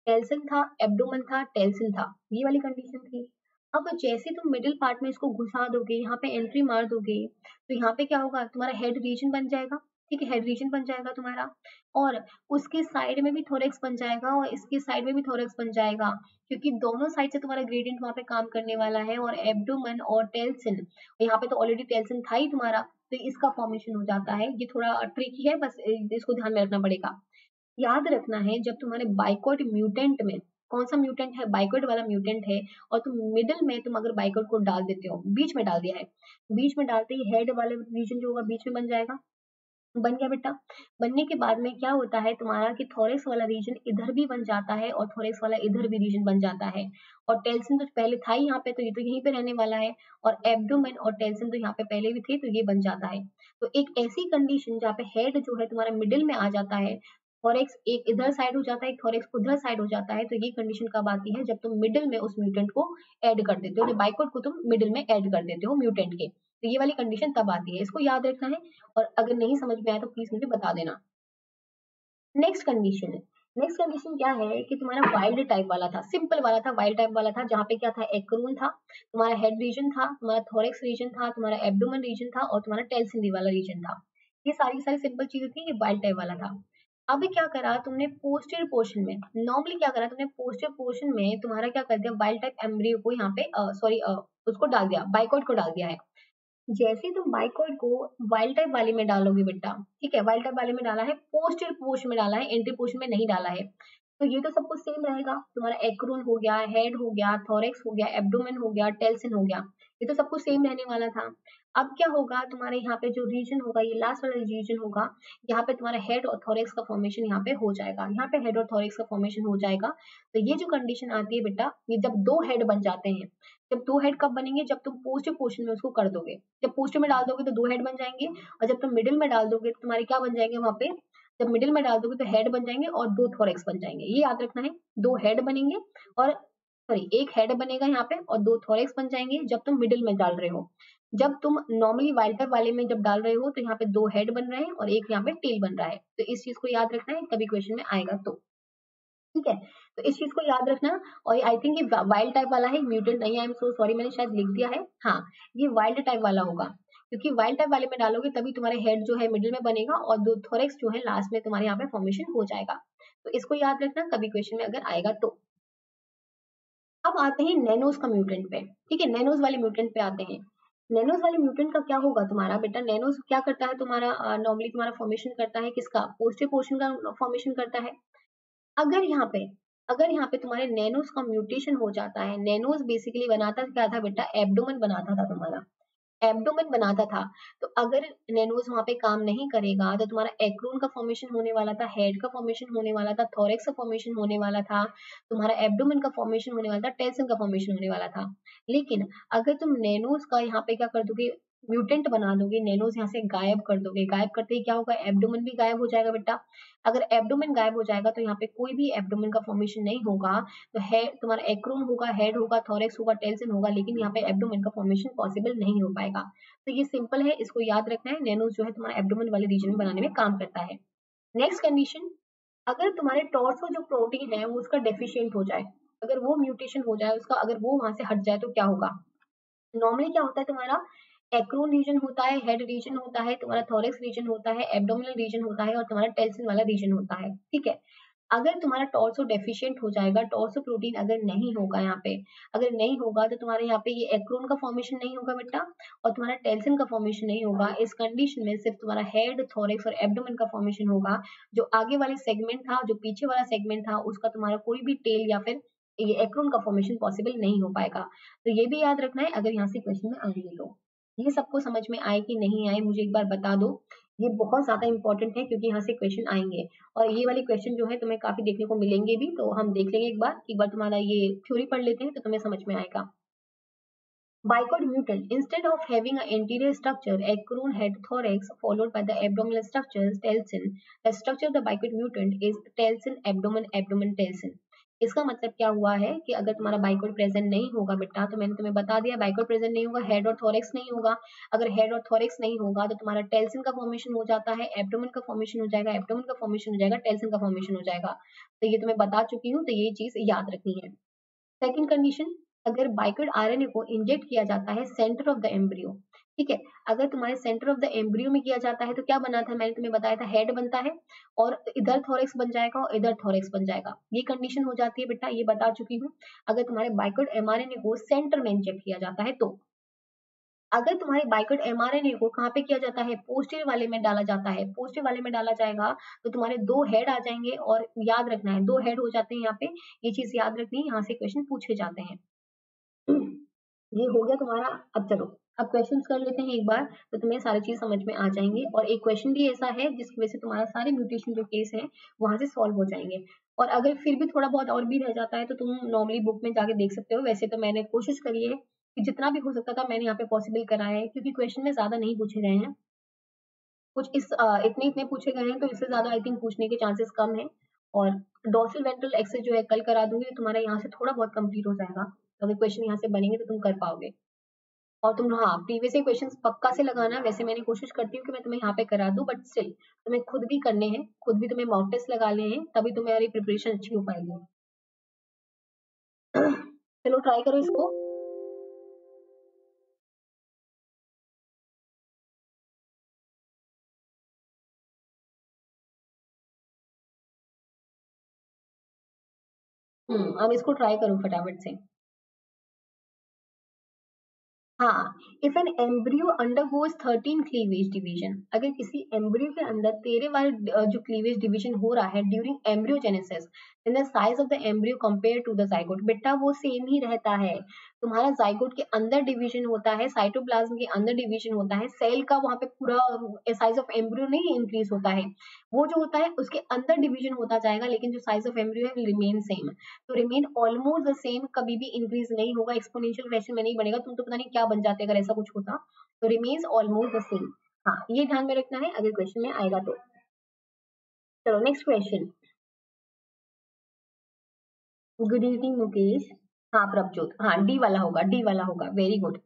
टेल्सन था एब्डोमन था टेल्सन था। ये वाली कंडीशन थी। अब जैसे तुम मिडिल पार्ट में इसको घुसा दोगे, यहाँ पे एंट्री मार दोगे तो यहाँ पे क्या होगा? तुम्हारा हेड रीजन बन जाएगा। ठीक है हेड रीजन बन जाएगा तुम्हारा। और उसके साइड में भी थोरेक्स बन जाएगा और इसके साइड में भी थोरेक्स बन जाएगा, क्योंकि दोनों साइड से तुम्हारा ग्रेडियंट वहाँ पे काम करने वाला है और एब्डोमन और टेल्सिन यहाँ पे तो ऑलरेडी टेल्सन था ही तुम्हारा तो इसका फॉर्मेशन हो जाता है। ये थोड़ा ट्रिकी है, बस इसको ध्यान में रखना पड़ेगा। याद रखना है, जब तुम्हारे बाइकोट म्यूटेंट में, कौन सा म्यूटेंट है? बाइकोट वाला म्यूटेंट है और तुम मिडिल में तुम अगर बाइकोट को डाल देते हो, बीच में डाल दिया है, बीच में डालते ही हेड वाले रीजन जो होगा, बीच में बन जाएगा। बन गया बेटा। बनने के बाद में क्या होता है तुम्हारा कि थोरेक्स वाला रीजन इधर भी बन जाता है और थोरेक्स वाला इधर भी रीजन बन जाता है। और टेल्सन तो पहले था ही यहाँ पे तो ये तो यहीं पे रहने वाला है। और एब्डोमेन और टेल्सन तो यहाँ पे पहले भी थे तो ये बन जाता है। तो एक ऐसी कंडीशन जहाँ पे हेड जो है तुम्हारा मिडिल में आ जाता है थोरेक्स एक इधर साइड हो जाता है थोरेक्स उधर साइड हो जाता है तो ये कंडीशन कब आती है? जब तुम मिडिल में उस म्यूटेंट को ऐड कर देते हो बाइकोट को तुम मिडिल में ऐड कर देते हो म्यूटेंट के। तो ये वाली कंडीशन तब आती है, इसको याद रखना है और अगर नहीं समझ में आया तो प्लीज़ मुझे बता देना। नेक्स्ट कंडीशन है नेक्स्ट कंडीशन क्या है कि तुम्हारा वाइल्ड टाइप वाला था सिंपल वाला था वाइल्ड टाइप वाला था, जहाँ पे क्या था एक्रून था, तुम्हारा हेड रीजन था, तुम्हारा थोरेक्स रीजन था, तुम्हारा एब्डोमन रीजन था और तुम्हारा टेल्सिन वाला रीजन था। ये सारी सारी सिंपल चीज़ें थी, ये वाइल्ड टाइप वाला था। अभी क्या करा तुमने पोस्टर पोर्शन में नॉर्मली क्या करा तुमने पोस्टर पोर्शन में तुम्हारा क्या कर दिया वाइल्ड टाइप एम्ब्रियो को यहाँ पे सॉरी उसको डाल दिया बाइकआउट को डाल दिया है। जैसे तुम बाइकआउट को वाइल्ड टाइप वाले में डालोगे बेटा, ठीक है? वाइल्ड टाइप वाले में डाला है पोस्टर पोर्शन में डाला है एंट्री पोर्शन में नहीं डाला है। तो ये तो सब कुछ सेम रहेगा। तुम्हारा एक्रोन हो गया हेड हो गया थोरेक्स हो गया एब्डोमेन हो गया टेल्सिन हो गया, ये तो सब कुछ सेम रहने वाला था। अब क्या होगा? तुम्हारे यहाँ पे जो रीजन होगा, ये लास्ट वाला रीजन होगा, यहाँ पे तुम्हारा हेड और थोरेक्स का फॉर्मेशन यहाँ पे हो जाएगा। यहाँ पे हेड और थोरेक्स का फॉर्मेशन हो जाएगा। तो ये जो कंडीशन आती है बेटा, ये जब दो हेड बन जाते हैं जब दो हेड कब बनेंगे, जब तुम पोस्टर पोर्शन में उसको कर दोगे। जब पोस्टर में डाल दोगे तो दो हेड बन जाएँगे और जब तुम मिडिल में डाल दोगे तो तुम्हारे क्या बन जाएँगे वहाँ पे? जब मिडिल में डाल दोगे तो हेड बन जाएँगे और दो थोरेक्स बन जाएँगे। ये याद रखना है, दो हेड बनेंगे और सॉरी एक हेड बनेगा यहाँ पे और दो थोरेक्स बन जाएँगे जब तुम मिडिल में डाल रहे हो। जब तुम नॉर्मली वाइल्टर वाले में जब डाल रहे हो तो यहाँ पे दो हेड बन रहे हैं और एक यहाँ पे टेल बन रहा है। तो इस चीज़ को याद रखना है कभी क्वेश्चन में आएगा तो। ठीक है? तो इस चीज़ को याद रखना। और आई थिंक ये वाइल्ड टाइप वाला है म्यूटेंट नहीं आई एम सो सॉरी मैंने शायद लिख दिया है। हाँ ये वाइल्ड टाइप वाला होगा। क्योंकि वाइल्ड टाइप वाले में डालोगे, तभी तुम्हारे हेड जो है मिडिल में बनेगा और दो थोरेक्स जो है लास्ट में तुम्हारे यहाँ पे फॉर्मेशन हो जाएगा। तो इसको याद रखना, कभी क्वेश्चन में अगर आएगा तो। अब आते हैं नैनोज का म्यूटेंट पे। ठीक है नैनोज वाले म्यूटेंट पे आते हैं। नैनोज वाले म्यूटेंट का क्या होगा तुम्हारा बेटा? नैनोज क्या करता है तुम्हारा नॉर्मली तुम्हारा फॉर्मेशन करता है किसका? पोस्टर पोर्शन का फॉर्मेशन करता है। अगर यहाँ पे, अगर यहाँ पे तुम्हारे नैनोज का म्यूटेशन हो जाता है नैनोज बेसिकली बनाता क्या था बेटा? एब्डोमन बनाता था तुम्हारा। एब्डोमेन बनाता था। तो अगर नैनोज वहाँ पे काम नहीं करेगा तो तुम्हारा एक्रोन का फॉर्मेशन होने वाला था हेड का फॉर्मेशन होने वाला था थोरेक्स का फॉर्मेशन होने वाला था, तुम्हारा एब्डोमेन का फॉर्मेशन होने वाला था टेल्सन का फॉर्मेशन होने वाला था। लेकिन अगर तुम नैनोज का यहाँ पे क्या कर दोगे म्यूटेंट बना दोगे, नैनोज यहाँ से गायब कर दोगे। गायब करते ही क्या होगा? एब्डोमेन भी गायब हो जाएगा बेटा। अगर एब्डोमेन गायब हो जाएगा तो यहाँ पे कोई भी एब्डोमेन का फॉर्मेशन नहीं होगा। तो है, तुम्हारा एक्रोन होगा हेड होगा थोरेक्स होगा टेल्सन होगा, लेकिन यहाँ पे एब्डोमेन का फॉर्मेशन पॉसिबल नहीं हो पाएगा। तो ये सिंपल है, इसको याद रखना है। नैनोज जो है तुम्हारा एब्डोमेन वाले रीजन में बनाने में काम करता है। नेक्स्ट कंडीशन अगर तुम्हारे टॉर्सो जो प्रोटीन है, वो उसका डेफिशिएंट हो जाए, अगर वो म्यूटेशन हो जाए, उसका अगर वो वहाँ से हट जाए तो क्या होगा? नॉर्मली क्या होता है तुम्हारा? एक्रोन रीजन होता है हेड रीजन होता है, तुम्हारा थोरिक्स रीजन होता है एब्डोमिनल रीजन होता है और तुम्हारा टेल्सिन वाला रीजन होता है, ठीक है? अगर तुम्हारा टॉर्सो डेफिशिएंट हो जाएगा टॉर्सो प्रोटीन अगर नहीं होगा यहाँ पे, अगर नहीं होगा तो तुम्हारे यहाँ पे ये एक्रोन का फॉर्मेशन नहीं होगा बेटा और तुम्हारा टेल्सिन का फॉर्मेशन नहीं होगा। इस कंडीशन में सिर्फ़ तुम्हारा हेड थोरिक्स और एब्डोमेन का फॉर्मेशन होगा, जो आगे वाले सेगमेंट था, जो पीछे वाला सेगमेंट था, उसका तुम्हारा कोई भी टेल या फिर ये एक्रोन का फॉर्मेशन पॉसिबल नहीं हो पाएगा। तो ये भी याद रखना है, अगर यहाँ से क्वेश्चन में आएँगे तो। ये सबको समझ में आए कि नहीं आए, मुझे एक बार बता दो। ये बहुत ज़्यादा इंपॉर्टेंट है क्योंकि यहाँ से क्वेश्चन आएँगे। और ये वाले क्वेश्चन जो है तुम्हें काफ़ी देखने को मिलेंगे भी तो हम देख लेंगे एक बार। एक बार तुम्हारा ये थ्योरी पढ़ लेते हैं तो तुम्हें समझ में आएगा। Bicoid mutant instead of having a anterior structure acron head thorax followed by the abdominal structure telson the structure the bicoid mutant is telson abdomen abdomen telson इसका मतलब क्या हुआ है कि अगर तुम्हारा बाइकोड प्रेजेंट नहीं होगा बेटा तो मैंने तुम्हें बता दिया बाइकोड प्रेजेंट नहीं होगा, हेड और थोरेक्स नहीं होगा। अगर हेड और थोरेक्स नहीं होगा तो तुम्हारा टेल्सिन का फॉर्मेशन हो जाता है एब्डोमेन का फॉर्मेशन हो जाएगा एब्डोमेन का फॉर्मेशन हो जाएगा, टेल्सिन का फॉर्मेशन हो जाएगा। तो ये तुम्हें बता चुकी हूँ तो ये चीज़ याद रखनी है। सेकेंड कंडीशन अगर बाइकोड आरएनए को इंजेक्ट किया जाता है सेंटर ऑफ़ द एम्ब्रियो ठीक है? अगर तुम्हारे सेंटर ऑफ़ द एम्ब्रियो में किया जाता है तो क्या बना था? मैंने तुम्हें बताया था हेड बनता है और इधर थोरेक्स बन जाएगा और इधर थोरेक्स बन जाएगा। ये कंडीशन हो जाती है बेटा, ये बता चुकी हूँ। अगर तुम्हारे बाइकोड एमआरएनए को सेंटर में इंजेक्ट किया जाता है तो। अगर तुम्हारे बाइकोड एमआरएनए को कहाँ पे किया जाता है? पोस्टर वाले में डाला जाता है। पोस्टर वाले में डाला जाएगा तो तुम्हारे दो हेड आ जाएँगे और याद रखना है, दो हेड हो जाते हैं यहाँ पे। ये चीज़ याद रखनी है, यहाँ से क्वेश्चन पूछे जाते हैं। ये हो गया तुम्हारा, अब चलो। अब क्वेश्चंस कर लेते हैं एक बार तो तुम्हें सारी चीज़ समझ में आ जाएँगे। और एक क्वेश्चन भी ऐसा है, जिसकी वजह से तुम्हारा सारे म्यूटेशन जो केस है, वहाँ से सॉल्व हो जाएँगे। और अगर फिर भी थोड़ा बहुत और भी रह जाता है तो तुम नॉर्मली बुक में जाके देख सकते हो। वैसे तो मैंने कोशिश करी है कि जितना भी हो सकता था, मैंने यहाँ पे पॉसिबल कराया है, क्योंकि क्वेश्चन में ज़्यादा नहीं पूछे गए हैं। कुछ इस इतने इतने पूछे गए हैं तो इससे ज़्यादा आई थिंक पूछने के चांसेस कम है। और डोर्सल वेंट्रल एक्सेस जो है, कल करा दूँगी तुम्हारा यहाँ से थोड़ा बहुत कंप्लीट हो जाएगा। तो अगर क्वेश्चन यहाँ से बनेंगे तो तुम कर पाओगे। और तुम हाँ प्रीवियस क्वेश्चन पक्का से लगाना। वैसे मैंने कोशिश करती हूँ कि मैं तुम्हें यहाँ पे करा दूँ बट स्टिल तुम्हें खुद भी करने हैं। खुद भी तुम्हें मॉक टेस्ट लगा ले हैं, तभी तुम्हारी प्रिपरेशन अच्छी हो पाएगी। चलो ट्राई करो इसको। हम्म अब इसको ट्राई करो फटाफट से। हाँ if an embryo undergoes thirteen cleavage division अगर किसी एम्ब्रियो के अंदर तेरे वाले जो क्लीवेज डिवीज़न हो रहा है during embryogenesis in the size of the embryo compare to the zygote बेटा, वो सेम ही रहता है। तुम्हारा जाइगोट के अंदर डिवीज़न होता है साइटोप्लाज्म के अंदर डिवीज़न होता है सेल का वहाँ पे पूरा साइज़ ऑफ़ एम्ब्रियो नहीं इंक्रीज होता है। वो जो होता है, उसके अंदर डिवीज़न होता जाएगा, लेकिन जो साइज़ ऑफ़ एम्ब्रियो है रिमेन सेम तो रिमेन ऑलमोस्ट द सेम कभी भी इंक्रीज नहीं होगा एक्सपोनेंशियल फ़ैशन में नहीं बनेगा, तुम तो पता नहीं क्या बन जाते अगर ऐसा कुछ होता। तो रिमेन्स ऑलमोस्ट द सेम हाँ ये ध्यान में रखना है, अगर क्वेश्चन में आएगा तो। चलो next question good evening Mukesh हाँ प्रभजोत हाँ डी वाला होगा डी वाला होगा. वेरी गुड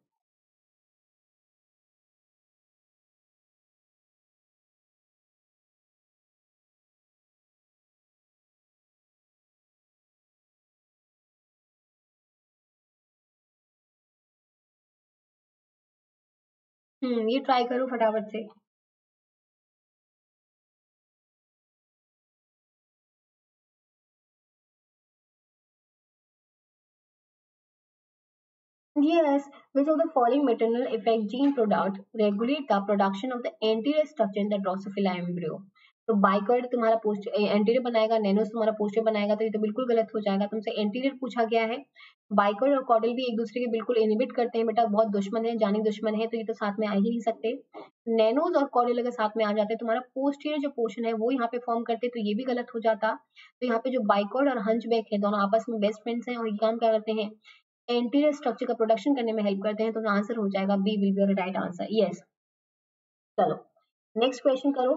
हम्म ये ट्राई करो फटाफट से. Yes, which of the following maternal effect gene product regulate the production of the anterior structure in the Drosophila embryo? तो बाइकर्ड तुम्हारा पोस्ट एंटीरियर बनाएगा नैनोस तुम्हारा पोस्टर बनाएगा तो ये तो बिल्कुल गलत हो जाएगा। तुमसे एंटीरियर पूछा गया है। बाइकर्ड और कॉडल भी एक दूसरे के बिल्कुल इनिबिट करते हैं बेटा बहुत दुश्मन है जानी दुश्मन है तो ये तो साथ में आ ही नहीं सकते। नैनोज और कॉडल अगर साथ में आ जाते तुम्हारा पोस्टीरियर जो पोर्शन है वो यहाँ पे फॉर्म करते तो ये भी गलत हो जाता। तो यहाँ पे जो बाइकॉर्ड और हंच है दोनों आपस में बेस्ट फ्रेंड्स हैं और ये काम क्या करते हैं? एंटीरियर स्ट्रक्चर का प्रोडक्शन करने में हेल्प करते हैं तो आंसर हो जाएगा B will be right answer yes चलो नेक्स्ट क्वेश्चन करो।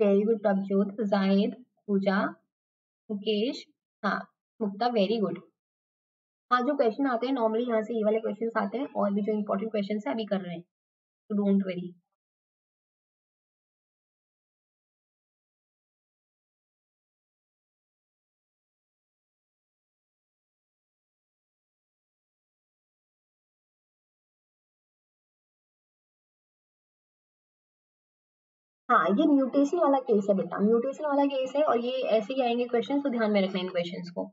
वेरी गुड प्रभजोत जाहिद पूजा मुकेश हाँ मुक्ता वेरी गुड हाँ जो क्वेश्चन आते हैं नॉर्मली यहाँ से ये वाले क्वेश्चन आते हैं, और भी जो इंपॉर्टेंट क्वेश्चन है, अभी कर रहे हैं डोंट वेरी हाँ ये म्यूटेशन वाला केस है बेटा, म्यूटेशन वाला केस है और ये ऐसे ही आएँगे क्वेश्चन तो ध्यान में रखना इन क्वेश्चन को।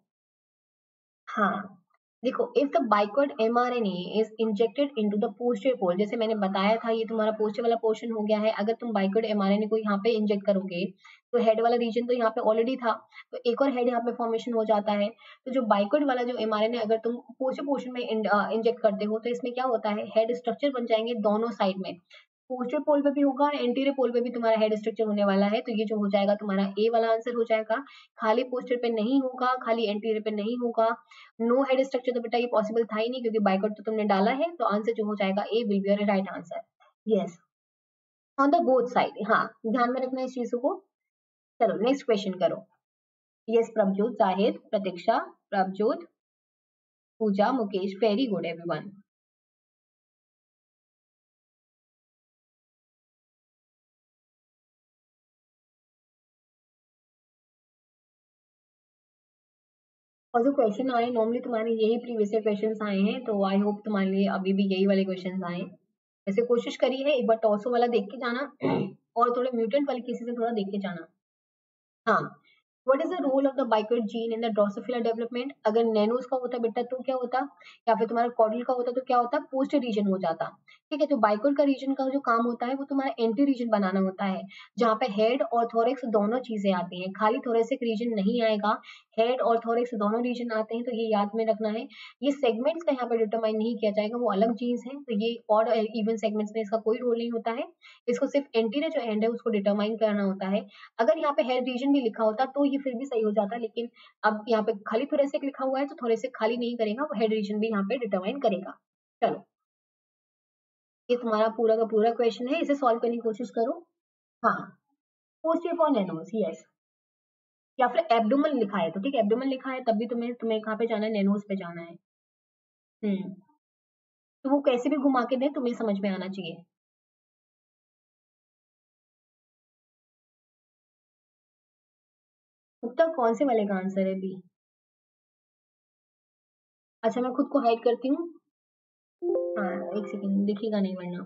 हाँ देखो if the bicoid mRNA is injected into the posterior pole जैसे मैंने बताया था ये तुम्हारा पोस्टर वाला पोर्शन हो गया है, अगर तुम बाइकवर्ड एमआरएनए को यहाँ पे इंजेक्ट करोगे तो हेड वाला रीजन तो यहाँ पे ऑलरेडी था तो एक और हेड यहाँ पे फॉर्मेशन हो जाता है तो जो बाइकवर्ड वाला जो एमआरएनए अगर तुम पोस्टर पोर्शन में इंजेक्ट करते हो तो इसमें क्या होता है हेड स्ट्रक्चर बन जाएँगे दोनों साइड में पोस्टर पोल पे भी होगा और एंटीरियर पोल पे भी तुम्हारा हेड स्ट्रक्चर होने वाला है तो ये जो हो जाएगा, तुम्हारा ए वाला आंसर हो जाएगा। खाली पोस्टर पे नहीं होगा, खाली एंटीरियर पे नहीं होगा। नो हेड स्ट्रक्चर तो बेटा ये पॉसिबल था ही नहीं, क्योंकि बाइकआउट तो तुमने डाला है तो आंसर जो हो जाएगा A will be your right answer yes on the both side हाँ ध्यान में रखना इस चीज़ों को। चलो नेक्स्ट क्वेश्चन करो। Yes Prabhjot Zahid Pratiksha Prabhjot Pooja Mukesh very good everyone और जो क्वेश्चन आए नॉर्मली तुम्हारे यही प्रीवियस क्वेश्चन आए हैं तो आई होप तुम्हारे लिए अभी भी यही वाले क्वेश्चन आए ऐसे कोशिश करी है, एक बार टॉसो वाला देख के जाना, और थोड़े म्यूटेंट वाले केसेस थोड़ा देख के जाना। हाँ what is the role of the bicoid gene in the Drosophila development अगर नैनोस का होता बेटा तो क्या होता? या फिर तुम्हारा कॉडल का होता तो क्या होता? पोस्ट रीजन हो जाता। ठीक है तो बाइकोइड का रीजन का जो काम होता है, वो तुम्हारा एंटी रीजन बनाना होता है, जहाँ पे हेड और थोरेक्स दोनों चीज़ें आती हैं। खाली थोरेसिक रीजन नहीं आएगा। हेड और थोरेक्स दोनों रीजन आते हैं तो ये याद में रखना है। ये सेगमेंट्स का यहाँ पे डिटरमाइन नहीं किया जाएगा, वो अलग जीन्स है तो ये और इवन सेगमेंट्स में इसका कोई रोल नहीं होता है। इसको सिर्फ़ एंटीरियर जो एंड है, उसको डिटरमाइन करना होता है। अगर यहाँ पे हेड रीजन भी लिखा होता तो ये फिर भी सही हो जाता लेकिन अब यहाँ पे खाली थोरेसिक लिखा हुआ है तो थोरेसिक खाली नहीं करेगा, वो हेड रीजन भी यहाँ पे डिटरमाइन करेगा। चलो। ये तुम्हारा पूरा का पूरा क्वेश्चन है, इसे सॉल्व करने की कोशिश करो। हाँ। पोस्टियर नैनोस यस या फिर एब्डोमन लिखा है तो ठीक है? एब्डोमन लिखा है, तब भी तुम्हें तुम्हें कहाँ पे जाना है? नैनोस पे जाना है। हम्म। तो वो कैसे भी घुमा के दें, तुम्हें समझ में आना चाहिए। उत्तर कौन से वाले का आंसर है बी अच्छा मैं खुद को हाइड करती हूँ। हाँ एक सेकेंड दिखेगा नहीं वरना।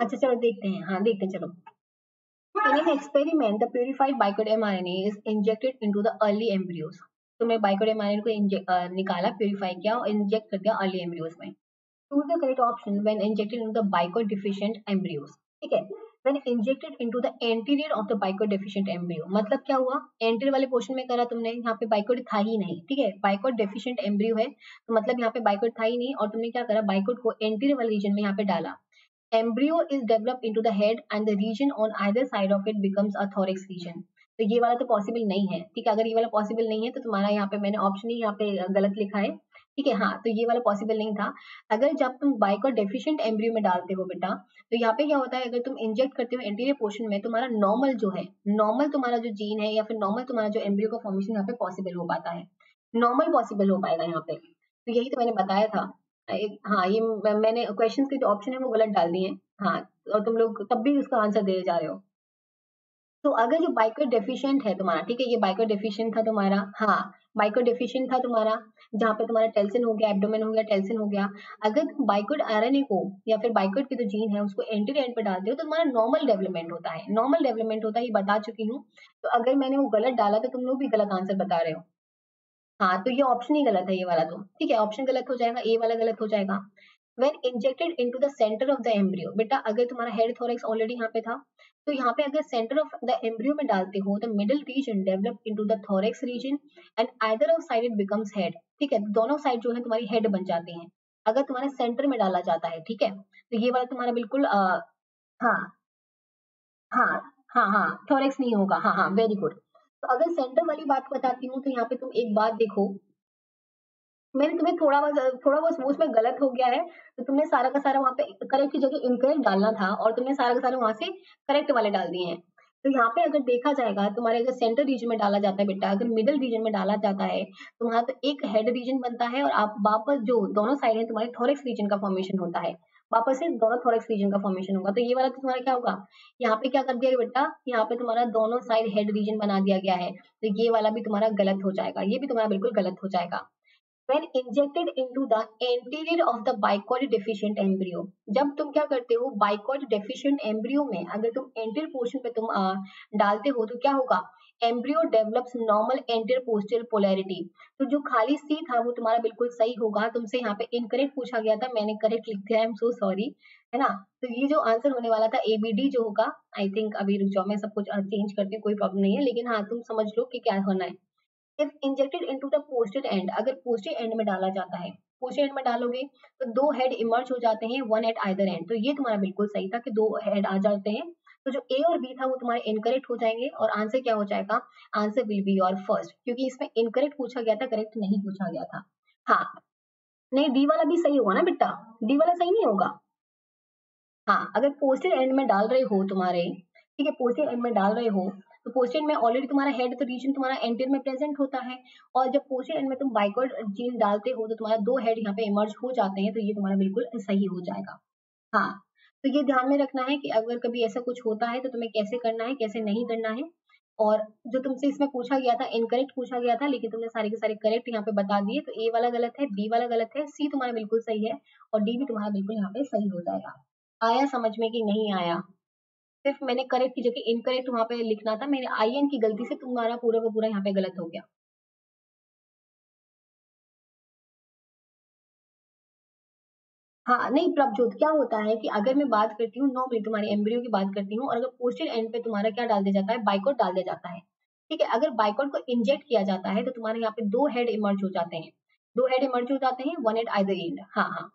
अच्छा चलो देखते हैं। हाँ देखते हैं चलो। In an experiment, the purified bicod mRNA is injected into the early embryos. तुमने बाइकोड एमआरएनए को निकाला प्यूरिफाई किया और इंजेक्ट कर दिया अर्ली एम्ब्रियोज में। Choose the correct option when injected into the bicoid deficient embryos ठीक है? When injected into the anterior of the bicoid deficient embryo मतलब क्या हुआ? एंटीरियर वाले पोर्शन में करा तुमने यहाँ पे बाइकोड था ही नहीं। ठीक है? बाइकोड डेफिशिएंट एम्ब्रियो है तो मतलब यहाँ पे बाइकोड था ही नहीं और तुमने क्या करा? बाइकोड को एंटीरियर वाले रीजन में यहाँ पे डाला। Embryo is developed into the head and the region on either side of it becomes a thorax region. तो ये वाला तो पॉसिबल नहीं है, ठीक है? अगर ये वाला पॉसिबल नहीं है तो तुम्हारा यहाँ पे मैंने ऑप्शन ही यहाँ पे गलत लिखा है, ठीक है? हाँ तो ये वाला पॉसिबल नहीं था। अगर जब तुम बाइक और डेफिशिएंट एम्ब्रियो में डालते हो बेटा तो यहाँ पे क्या होता है, अगर तुम इंजेक्ट करते हो एंटीरियर पोर्शन में, तुम्हारा नॉर्मल जो है नॉर्मल तुम्हारा जो जीन है या फिर नॉर्मल तुम्हारा जो एम्ब्रियो का फॉर्मेशन यहाँ पे पॉसिबल हो पाता है। नॉर्मल पॉसिबल हो पाएगा यहाँ पे। तो यही तो मैंने बताया था। हाँ ये मैंने क्वेश्चन के जो ऑप्शन है, वो गलत डाल दिए हैं। हाँ और तुम लोग तब भी उसका आंसर दे जा रहे हो। तो अगर जो बाइको डेफिशिएंट है तुम्हारा, ठीक है, ये बाइको डेफिशिएंट था तुम्हारा हाँ बाइको डेफिशिएंट था तुम्हारा, जहाँ पे तुम्हारा टेल्सिन हो गया एब्डोमेन हो गया टेल्सिन हो गया, अगर तुम बाइकोड आरएनए को या फिर बाइकोड की जो जीन है, उसको एंटी एंड पे डालते हो तो तुम्हारा नॉर्मल डेवलपमेंट होता है। नॉर्मल डेवलपमेंट होता है, ये बता चुकी हूँ। तो अगर मैंने वो गलत डाला तो तुम लोग भी गलत आंसर बता रहे हो। हाँ तो ये ऑप्शन ही गलत है ये वाला तो। ठीक है ऑप्शन गलत हो जाएगा ए वाला गलत हो जाएगा। When injected into the center of the embryo बेटा अगर तुम्हारा हेड थोरेक्स ऑलरेडी यहाँ पे था तो यहाँ पे अगर सेंटर ऑफ़ द एम्ब्रियो में डालते हो तो middle region develop into the thorax region and either of side it becomes head ठीक है? दोनों साइड जो है तुम्हारी हेड बन जाते हैं अगर तुम्हारे सेंटर में डाला जाता है ठीक है? तो ये वाला तुम्हारा बिल्कुल आ, हाँ हाँ हाँ हाँ थोरेक्स नहीं होगा हाँ हाँ वेरी गुड तो अगर सेंटर वाली बात बताती हूँ तो यहाँ पे तुम एक बात देखो। मैंने तुम्हें थोड़ा बहुत थोड़ा बहुत उसमें गलत हो गया है तो तुमने सारा का सारा वहाँ पे करेक्ट की जगह इनकरेक्ट डालना था, और तुमने सारा का सारा वहाँ से करेक्ट वाले डाल दिए हैं। तो यहाँ पे अगर देखा जाएगा, तुम्हारे अगर सेंटर रीजन में डाला जाता है बेटा, अगर मिडिल रीजन में डाला जाता है तो वहाँ तो एक हेड रीजन बनता है, और आप वापस जो दोनों साइड है, तुम्हारे थोरेक्स रीजन का फॉर्मेशन होता है। वापस से दोनों थोरेक्स रीजन का फॉर्मेशन होगा। तो ये वाला तो तुम्हारा क्या होगा? यहाँ पे क्या कर दिया बेटा? यहाँ पे तुम्हारा दोनों साइड हेड रीजन बना दिया गया है। तो ये वाला भी तुम्हारा गलत हो जाएगा। ये भी तुम्हारा बिल्कुल गलत हो जाएगा। When injected into the anterior of the bicoid deficient embryo जब तुम क्या करते हो? bicoid deficient embryo में अगर तुम anterior portion पे तुम आ, डालते हो तो क्या होगा? Embryo develops normal anterior posterior polarity तो जो खाली सी था, वो तुम्हारा बिल्कुल सही होगा। तुमसे यहाँ पे इनकरेक्ट पूछा गया था, मैंने करेक्ट लिख दिया आई एम सो सॉरी है ना? तो ये जो आंसर होने वाला था एबीडी जो होगा आई थिंक अभी रुक जाओ, मैं सब कुछ चेंज करती हूँ, कोई प्रॉब्लम नहीं है, लेकिन हाँ तुम समझ लो कि क्या होना है। If injected into the posterior end अगर पोस्टेड एंड में डाला जाता है पोस्टेड एंड में डालोगे तो दो हेड इमर्ज हो जाते हैं वन एट आइदर एंड तो ये तुम्हारा बिल्कुल सही था कि दो हेड आ जाते हैं तो जो ए और बी था वो तुम्हारे इनकरेक्ट हो जाएँगे और आंसर क्या हो जाएगा? Answer will be your first क्योंकि इसमें इनकरेक्ट पूछा गया था करेक्ट नहीं पूछा गया था। हाँ। नहीं डी वाला भी सही होगा ना बेटा? डी वाला सही नहीं होगा? हाँ अगर पोस्टेड एंड में डाल रहे हो तुम्हारे, ठीक है पोस्टेड एंड में डाल रहे हो तो पोस्टेड में ऑलरेडी तुम्हारा हेड तो रीजन तुम्हारा एंटीरियर में प्रेजेंट होता है। और जब पोस्टेड एंड में तुम बाइकॉर्ड जीन डालते हो तो तुम्हारा दो हेड यहाँ पे इमर्ज हो जाते हैं तो ये तुम्हारा बिल्कुल सही हो जाएगा। हाँ। तो ये ध्यान में रखना है कि अगर कभी ऐसा कुछ होता है तो तुम्हें कैसे करना है, कैसे नहीं करना है। और जो तुमसे इसमें पूछा गया था इनकरेक्ट पूछा गया था, लेकिन तुमने सारे के सारे करेक्ट यहाँ पे बता दिए तो ए वाला गलत है बी वाला गलत है सी तुम्हारा बिल्कुल सही है और डी भी तुम्हारा बिल्कुल यहाँ पे सही हो जाएगा। आया समझ में कि नहीं आया? सिर्फ़ मैंने करेक्ट की जगह इनकरेक्ट वहाँ पे लिखना था, मेरे आई एन की गलती से तुम्हारा पूरा का पूरा यहाँ पे गलत हो गया। हाँ नहीं प्रभजोत क्या होता है कि अगर मैं बात करती हूँ, नौ मिनट तुम्हारे एम्ब्रियो की बात करती हूँ और अगर पोस्टेड एंड पे तुम्हारा क्या डाल दिया जाता है बाइकोट डाल दिया जाता है। ठीक है, अगर बाइकोट को इंजेक्ट किया जाता है तो तुम्हारे यहाँ पे दो हेड इमर्ज हो जाते हैं। दो हेड इमर्ज हो जाते हैं वन एट आइदर एंड हाँ हाँ।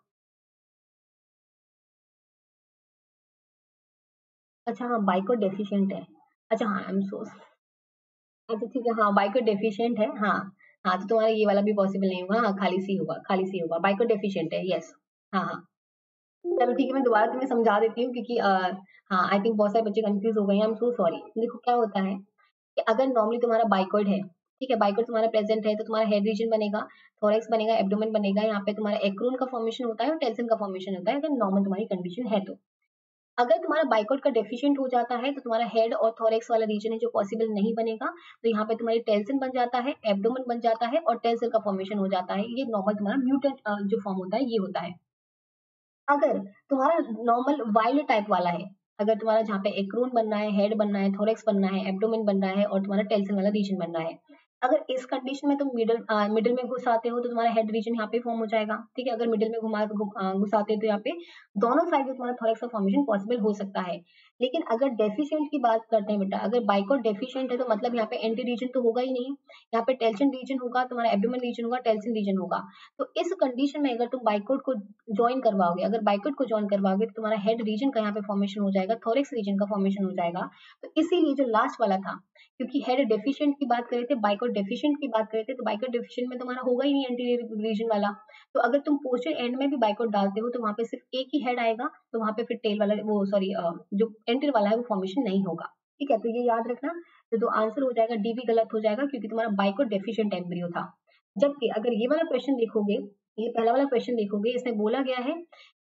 अच्छा हाँ बाइको डेफिशिएंट है। अच्छा हाँ आई एम सो अच्छा ठीक है हाँ बाइको डेफिशिएंट है हाँ। हाँ तो तुम्हारा ये वाला भी पॉसिबल नहीं होगा हाँ खाली सी होगा, खाली सी होगा। बाइको डेफिशिएंट है यस हाँ हाँ। चलो ठीक है, मैं दोबारा तुम्हें समझा देती हूँ क्योंकि हाँ आई थिंक बहुत सारे बच्चे कंफ्यूज हो गए हैं आई एम सो सॉरी देखो, क्या होता है कि अगर नॉर्मली तुम्हारा बाइकोड है, ठीक है बाइकोड तुम्हारा प्रेजेंट है तो तुम्हारा हेड रीजन बनेगा थोरेक्स बनेगा एब्डोमेन बनेगा, यहाँ पे तुम्हारा एक्रोन का फॉर्मेशन होता है और टेंशन का फॉर्मेशन होता है, अगर नॉर्मल तुम्हारी कंडीशन है तो। अगर तुम्हारा बाइकोट का डेफिशिएंट हो जाता है तो तुम्हारा हेड और थोरेक्स वाला रीजन है जो पॉसिबल नहीं बनेगा तो यहाँ पे तुम्हारी टेल्सन बन जाता है एब्डोमन बन जाता है और टेल्सन का फॉर्मेशन हो जाता है। ये नॉर्मल तुम्हारा म्यूटेंट जो फॉर्म होता है, ये होता है। अगर तुम्हारा नॉर्मल वाइल्ड टाइप वाला है, अगर तुम्हारा जहाँ पे एक्रोन बनना है हेड बनना है थोरेक्स बनना है एब्डोमिन बनना है और तुम्हारा टेल्सन वाला रीजन बनना है, अगर इस कंडीशन में तुम मिडल मिडिल में घुसाते हो तो तुम्हारा हेड रीजन यहाँ पे फॉर्म हो जाएगा, ठीक है? अगर मिडिल में घुमा घुसाते हो तो यहाँ पे दोनों साइड में तुम्हारा थोरेक्स का फॉर्मेशन पॉसिबल हो सकता है। लेकिन अगर डेफिशिएंट की बात करते हैं बेटा, अगर बाइकोट डेफिशिएंट है तो मतलब यहाँ पे एंटी रीजन तो होगा ही नहीं। यहाँ पे टेल्सन रीजन होगा, तुम्हारा एब्डोमन रीजन होगा टेल्सन रीजन होगा। तो इस कंडीशन में अगर तुम बाइकोट को ज्वाइन करवाओगे, अगर बाइकोट को ज्वाइन करवाओगे तो तुम्हारा हेड रीजन का यहाँ पे फॉर्मेशन हो जाएगा थोरिक्स रीजन का फॉर्मेशन हो जाएगा। तो इसीलिए जो लास्ट वाला था, क्योंकि हेड डेफिशिएंट की बात करे थे बाइकोट डेफिशिएंट की बात करे थे तो बाइकोट डेफिशिएंट में तुम्हारा होगा ही नहीं एंटी रीजन वाला। तो अगर तुम पोस्टर एंड में भी बाइकोट डालते हो तो वहाँ पे सिर्फ़ एक ही हेड आएगा तो वहाँ पे फिर टेल वाला वो सॉरी जो एंटर वाला है वो फॉर्मेशन नहीं होगा। ठीक है? तो ये याद रखना तो, तो आंसर हो जाएगा डी भी गलत हो जाएगा क्योंकि तुम्हारा बाइकोट डेफिशिएंट एम्ब्रियो था। जबकि अगर ये वाला क्वेश्चन देखोगे ये पहला वाला क्वेश्चन देखोगे इसमें बोला गया है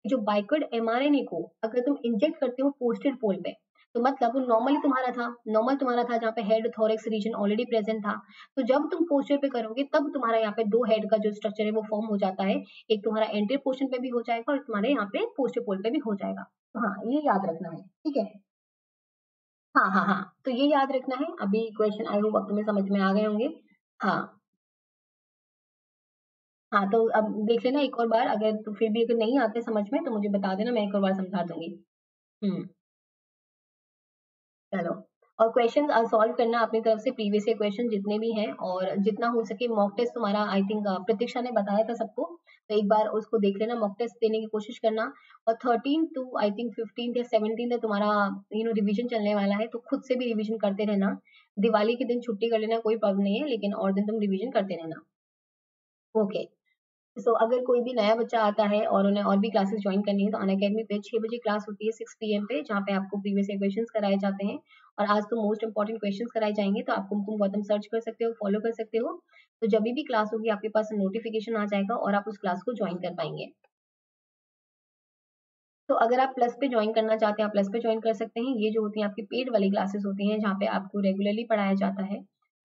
जो बाइकोड एमआरएनए को अगर तुम इंजेक्ट करते हो पोस्टेड पोल पे तो मतलब वो नॉर्मली तुम्हारा था नॉर्मल तुम्हारा था जहाँ पे head thorax region already present था। तो जब तुम पोस्टर पे करोगे, तब तुम्हारा यहाँ पे दो हेड का जो स्ट्रक्चर है, वो फॉर्म हो जाता है। एक तुम्हारा एंट्री पोर्शन पे भी हो जाएगा और तुम्हारे यहाँ पे पोस्टर पोल पे भी हो जाएगा। तो हाँ ये याद रखना है, ठीक है? हाँ हाँ हाँ तो ये याद रखना है। अभी क्वेश्चन आई होप तुम्हें समझ में आ गए होंगे। हाँ। हाँ तो अब देख लेना एक और बार। अगर तो फिर भी अगर नहीं आते समझ में तो मुझे बता देना, मैं एक और बार समझा दूँगी। हम्म। चलो। और क्वेश्चन सॉल्व करना अपनी तरफ़ से प्रीवियस ईयर क्वेश्चन जितने भी हैं, और जितना हो सके मॉक टेस्ट तुम्हारा आई थिंक प्रतीक्षा ने बताया था सबको। तो एक बार उसको देख लेना मॉक टेस्ट देने की कोशिश करना। और thirteen to I think fifteen या सेवनटीन तक तुम्हारा यू नो रिविजन चलने वाला है तो खुद से भी रिविजन करते रहना। दिवाली के दिन छुट्टी कर लेना, कोई प्रॉब्लम नहीं है, लेकिन और दिन तुम रिविजन करते रहना। Okay okay. सो so, अगर कोई भी नया बच्चा आता है और उन्हें और भी क्लासेस ज्वाइन करनी है तो अन अकेडमी पे छह बजे क्लास होती है सिक्स पी पे जहाँ पे आपको प्रीवियस क्वेश्चन कराए जाते हैं। और आज तो मोस्ट इंपॉर्टेंट क्वेश्चन कराए जाएँगे तो आप कुमकुम गौतम सर्च कर सकते हो फॉलो कर सकते हो। तो जब भी क्लास होगी आपके पास नोटिफिकेशन आ जाएगा और आप उस क्लास को ज्वाइन कर पाएँगे। तो अगर आप प्लस पे ज्वाइन करना चाहते हैं आप प्लस पे ज्वाइन कर सकते हैं। ये जो होती है आपकी पेड वाली क्लासेस होती हैं जहाँ पे आपको रेगुलरली पढ़ाया जाता है।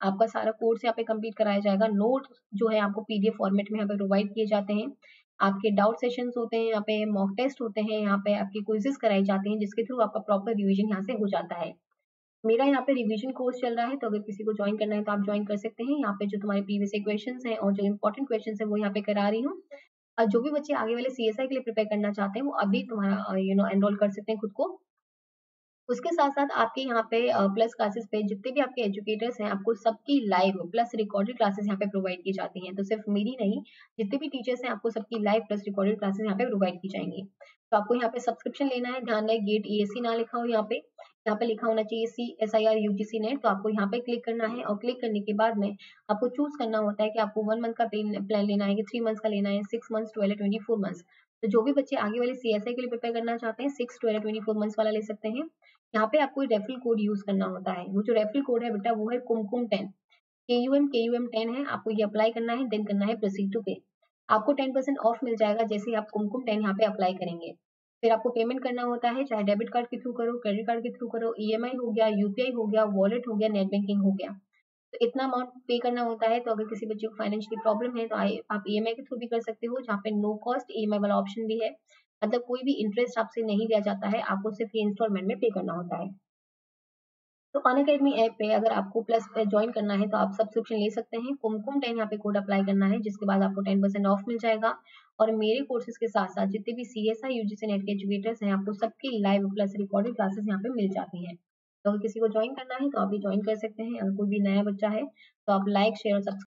आपका सारा कोर्स यहाँ पे कंप्लीट कराया जाएगा। नोट जो है आपको पीडीएफ फॉर्मेट में यहाँ पे प्रोवाइड किए जाते हैं। आपके डाउट सेशंस होते हैं, यहाँ पे मॉक टेस्ट होते हैं, यहाँ पे आपके क्विजेस कराए जाते हैं, जिसके थ्रू आपका प्रॉपर रिविजन यहाँ से हो जाता है। मेरा यहाँ पे रिवीजन कोर्स चल रहा है तो अगर किसी को ज्वाइन करना है तो आप ज्वाइन कर सकते हैं। यहाँ पे जो तुम्हारे प्रीवियस क्वेश्चन है और जो इंपॉर्टेंट क्वेश्चन है वो यहाँ पे करा रही हूँ। और जो भी बच्चे आगे वाले सीएसआई के लिए प्रिपेयर करना चाहते हैं, वो अभी तुम्हारा यू नो एनरोल कर सकते हैं खुद को। उसके साथ साथ आपके यहाँ पे प्लस क्लासेस पे जितने भी आपके एजुकेटर्स हैं, आपको सबकी लाइव प्लस रिकॉर्डेड क्लासेस यहाँ पे प्रोवाइड की जाती हैं। तो सिर्फ़ मेरी नहीं, जितने भी टीचर्स हैं, आपको सबकी लाइव प्लस रिकॉर्डेड क्लासेस यहाँ पे प्रोवाइड की जाएँगी। तो आपको यहाँ पे सब्सक्रिप्शन लेना है, ध्यान रहे गेट ई ना लिखा हो यहाँ पे यहाँ पे लिखा होना चाहिए C S I R U G C NET तो आपको यहाँ पे क्लिक करना है और क्लिक करने के बाद में आपको चूज़ करना होता है कि आपको वन मंथ का प्लान लेना है कि थ्री मंथ्स का लेना है six months twelve twenty four months तो जो भी बच्चे आगे वाले सी एस आई के लिए प्रिपेयर करना चाहते हैं six twelve twenty four months वाला ले सकते हैं। यहाँ पे आपको रेफरल कोड यूज़ करना होता है। वो जो रेफरल कोड है बेटा, वो है kumkum ten K U M K U M ten है। आपको ये अप्लाई करना है देन करना है प्रोसीड टू पे आपको टेन परसेंट ऑफ़ मिल जाएगा जैसे आप कुमकुम टेन यहाँ पे अप्लाई करेंगे। फिर आपको पेमेंट करना होता है, चाहे डेबिट कार्ड के थ्रू करो क्रेडिट कार्ड के थ्रू करो ई e हो गया यूपीआई हो गया वॉलेट हो गया नेट बैंकिंग हो गया। तो इतना अमाउंट पे करना होता है। तो अगर किसी बच्चे को फाइनेंशियली प्रॉब्लम है तो आप ई e के थ्रू भी कर सकते हो, जहाँ पे नो कॉस्ट ईएमआई वाला ऑप्शन भी है। मतलब कोई भी इंटरेस्ट आपसे नहीं लिया जाता है, आपको सिर्फ़ ये इंस्टॉलमेंट में पे करना होता है। तो अन अकेडमी ऐप पे अगर आपको प्लस ज्वाइन करना है तो आप सब्सक्रिप्शन ले सकते हैं। कुमकुम टेन यहाँ पे कोड अप्लाई करना है, जिसके बाद आपको टेन परसेंट ऑफ़ मिल जाएगा। और मेरे कोर्सेज के साथ साथ जितने भी C S I UGC NET के एजुकेटर्स हैं, आपको सबकी लाइव प्लस रिकॉर्डेड क्लासेस यहाँ पे मिल जाती हैं। तो अगर किसी को ज्वाइन करना है तो आप भी ज्वाइन कर सकते हैं। अगर कोई भी नया बच्चा है तो आप लाइक शेयर और सब्सक्राइब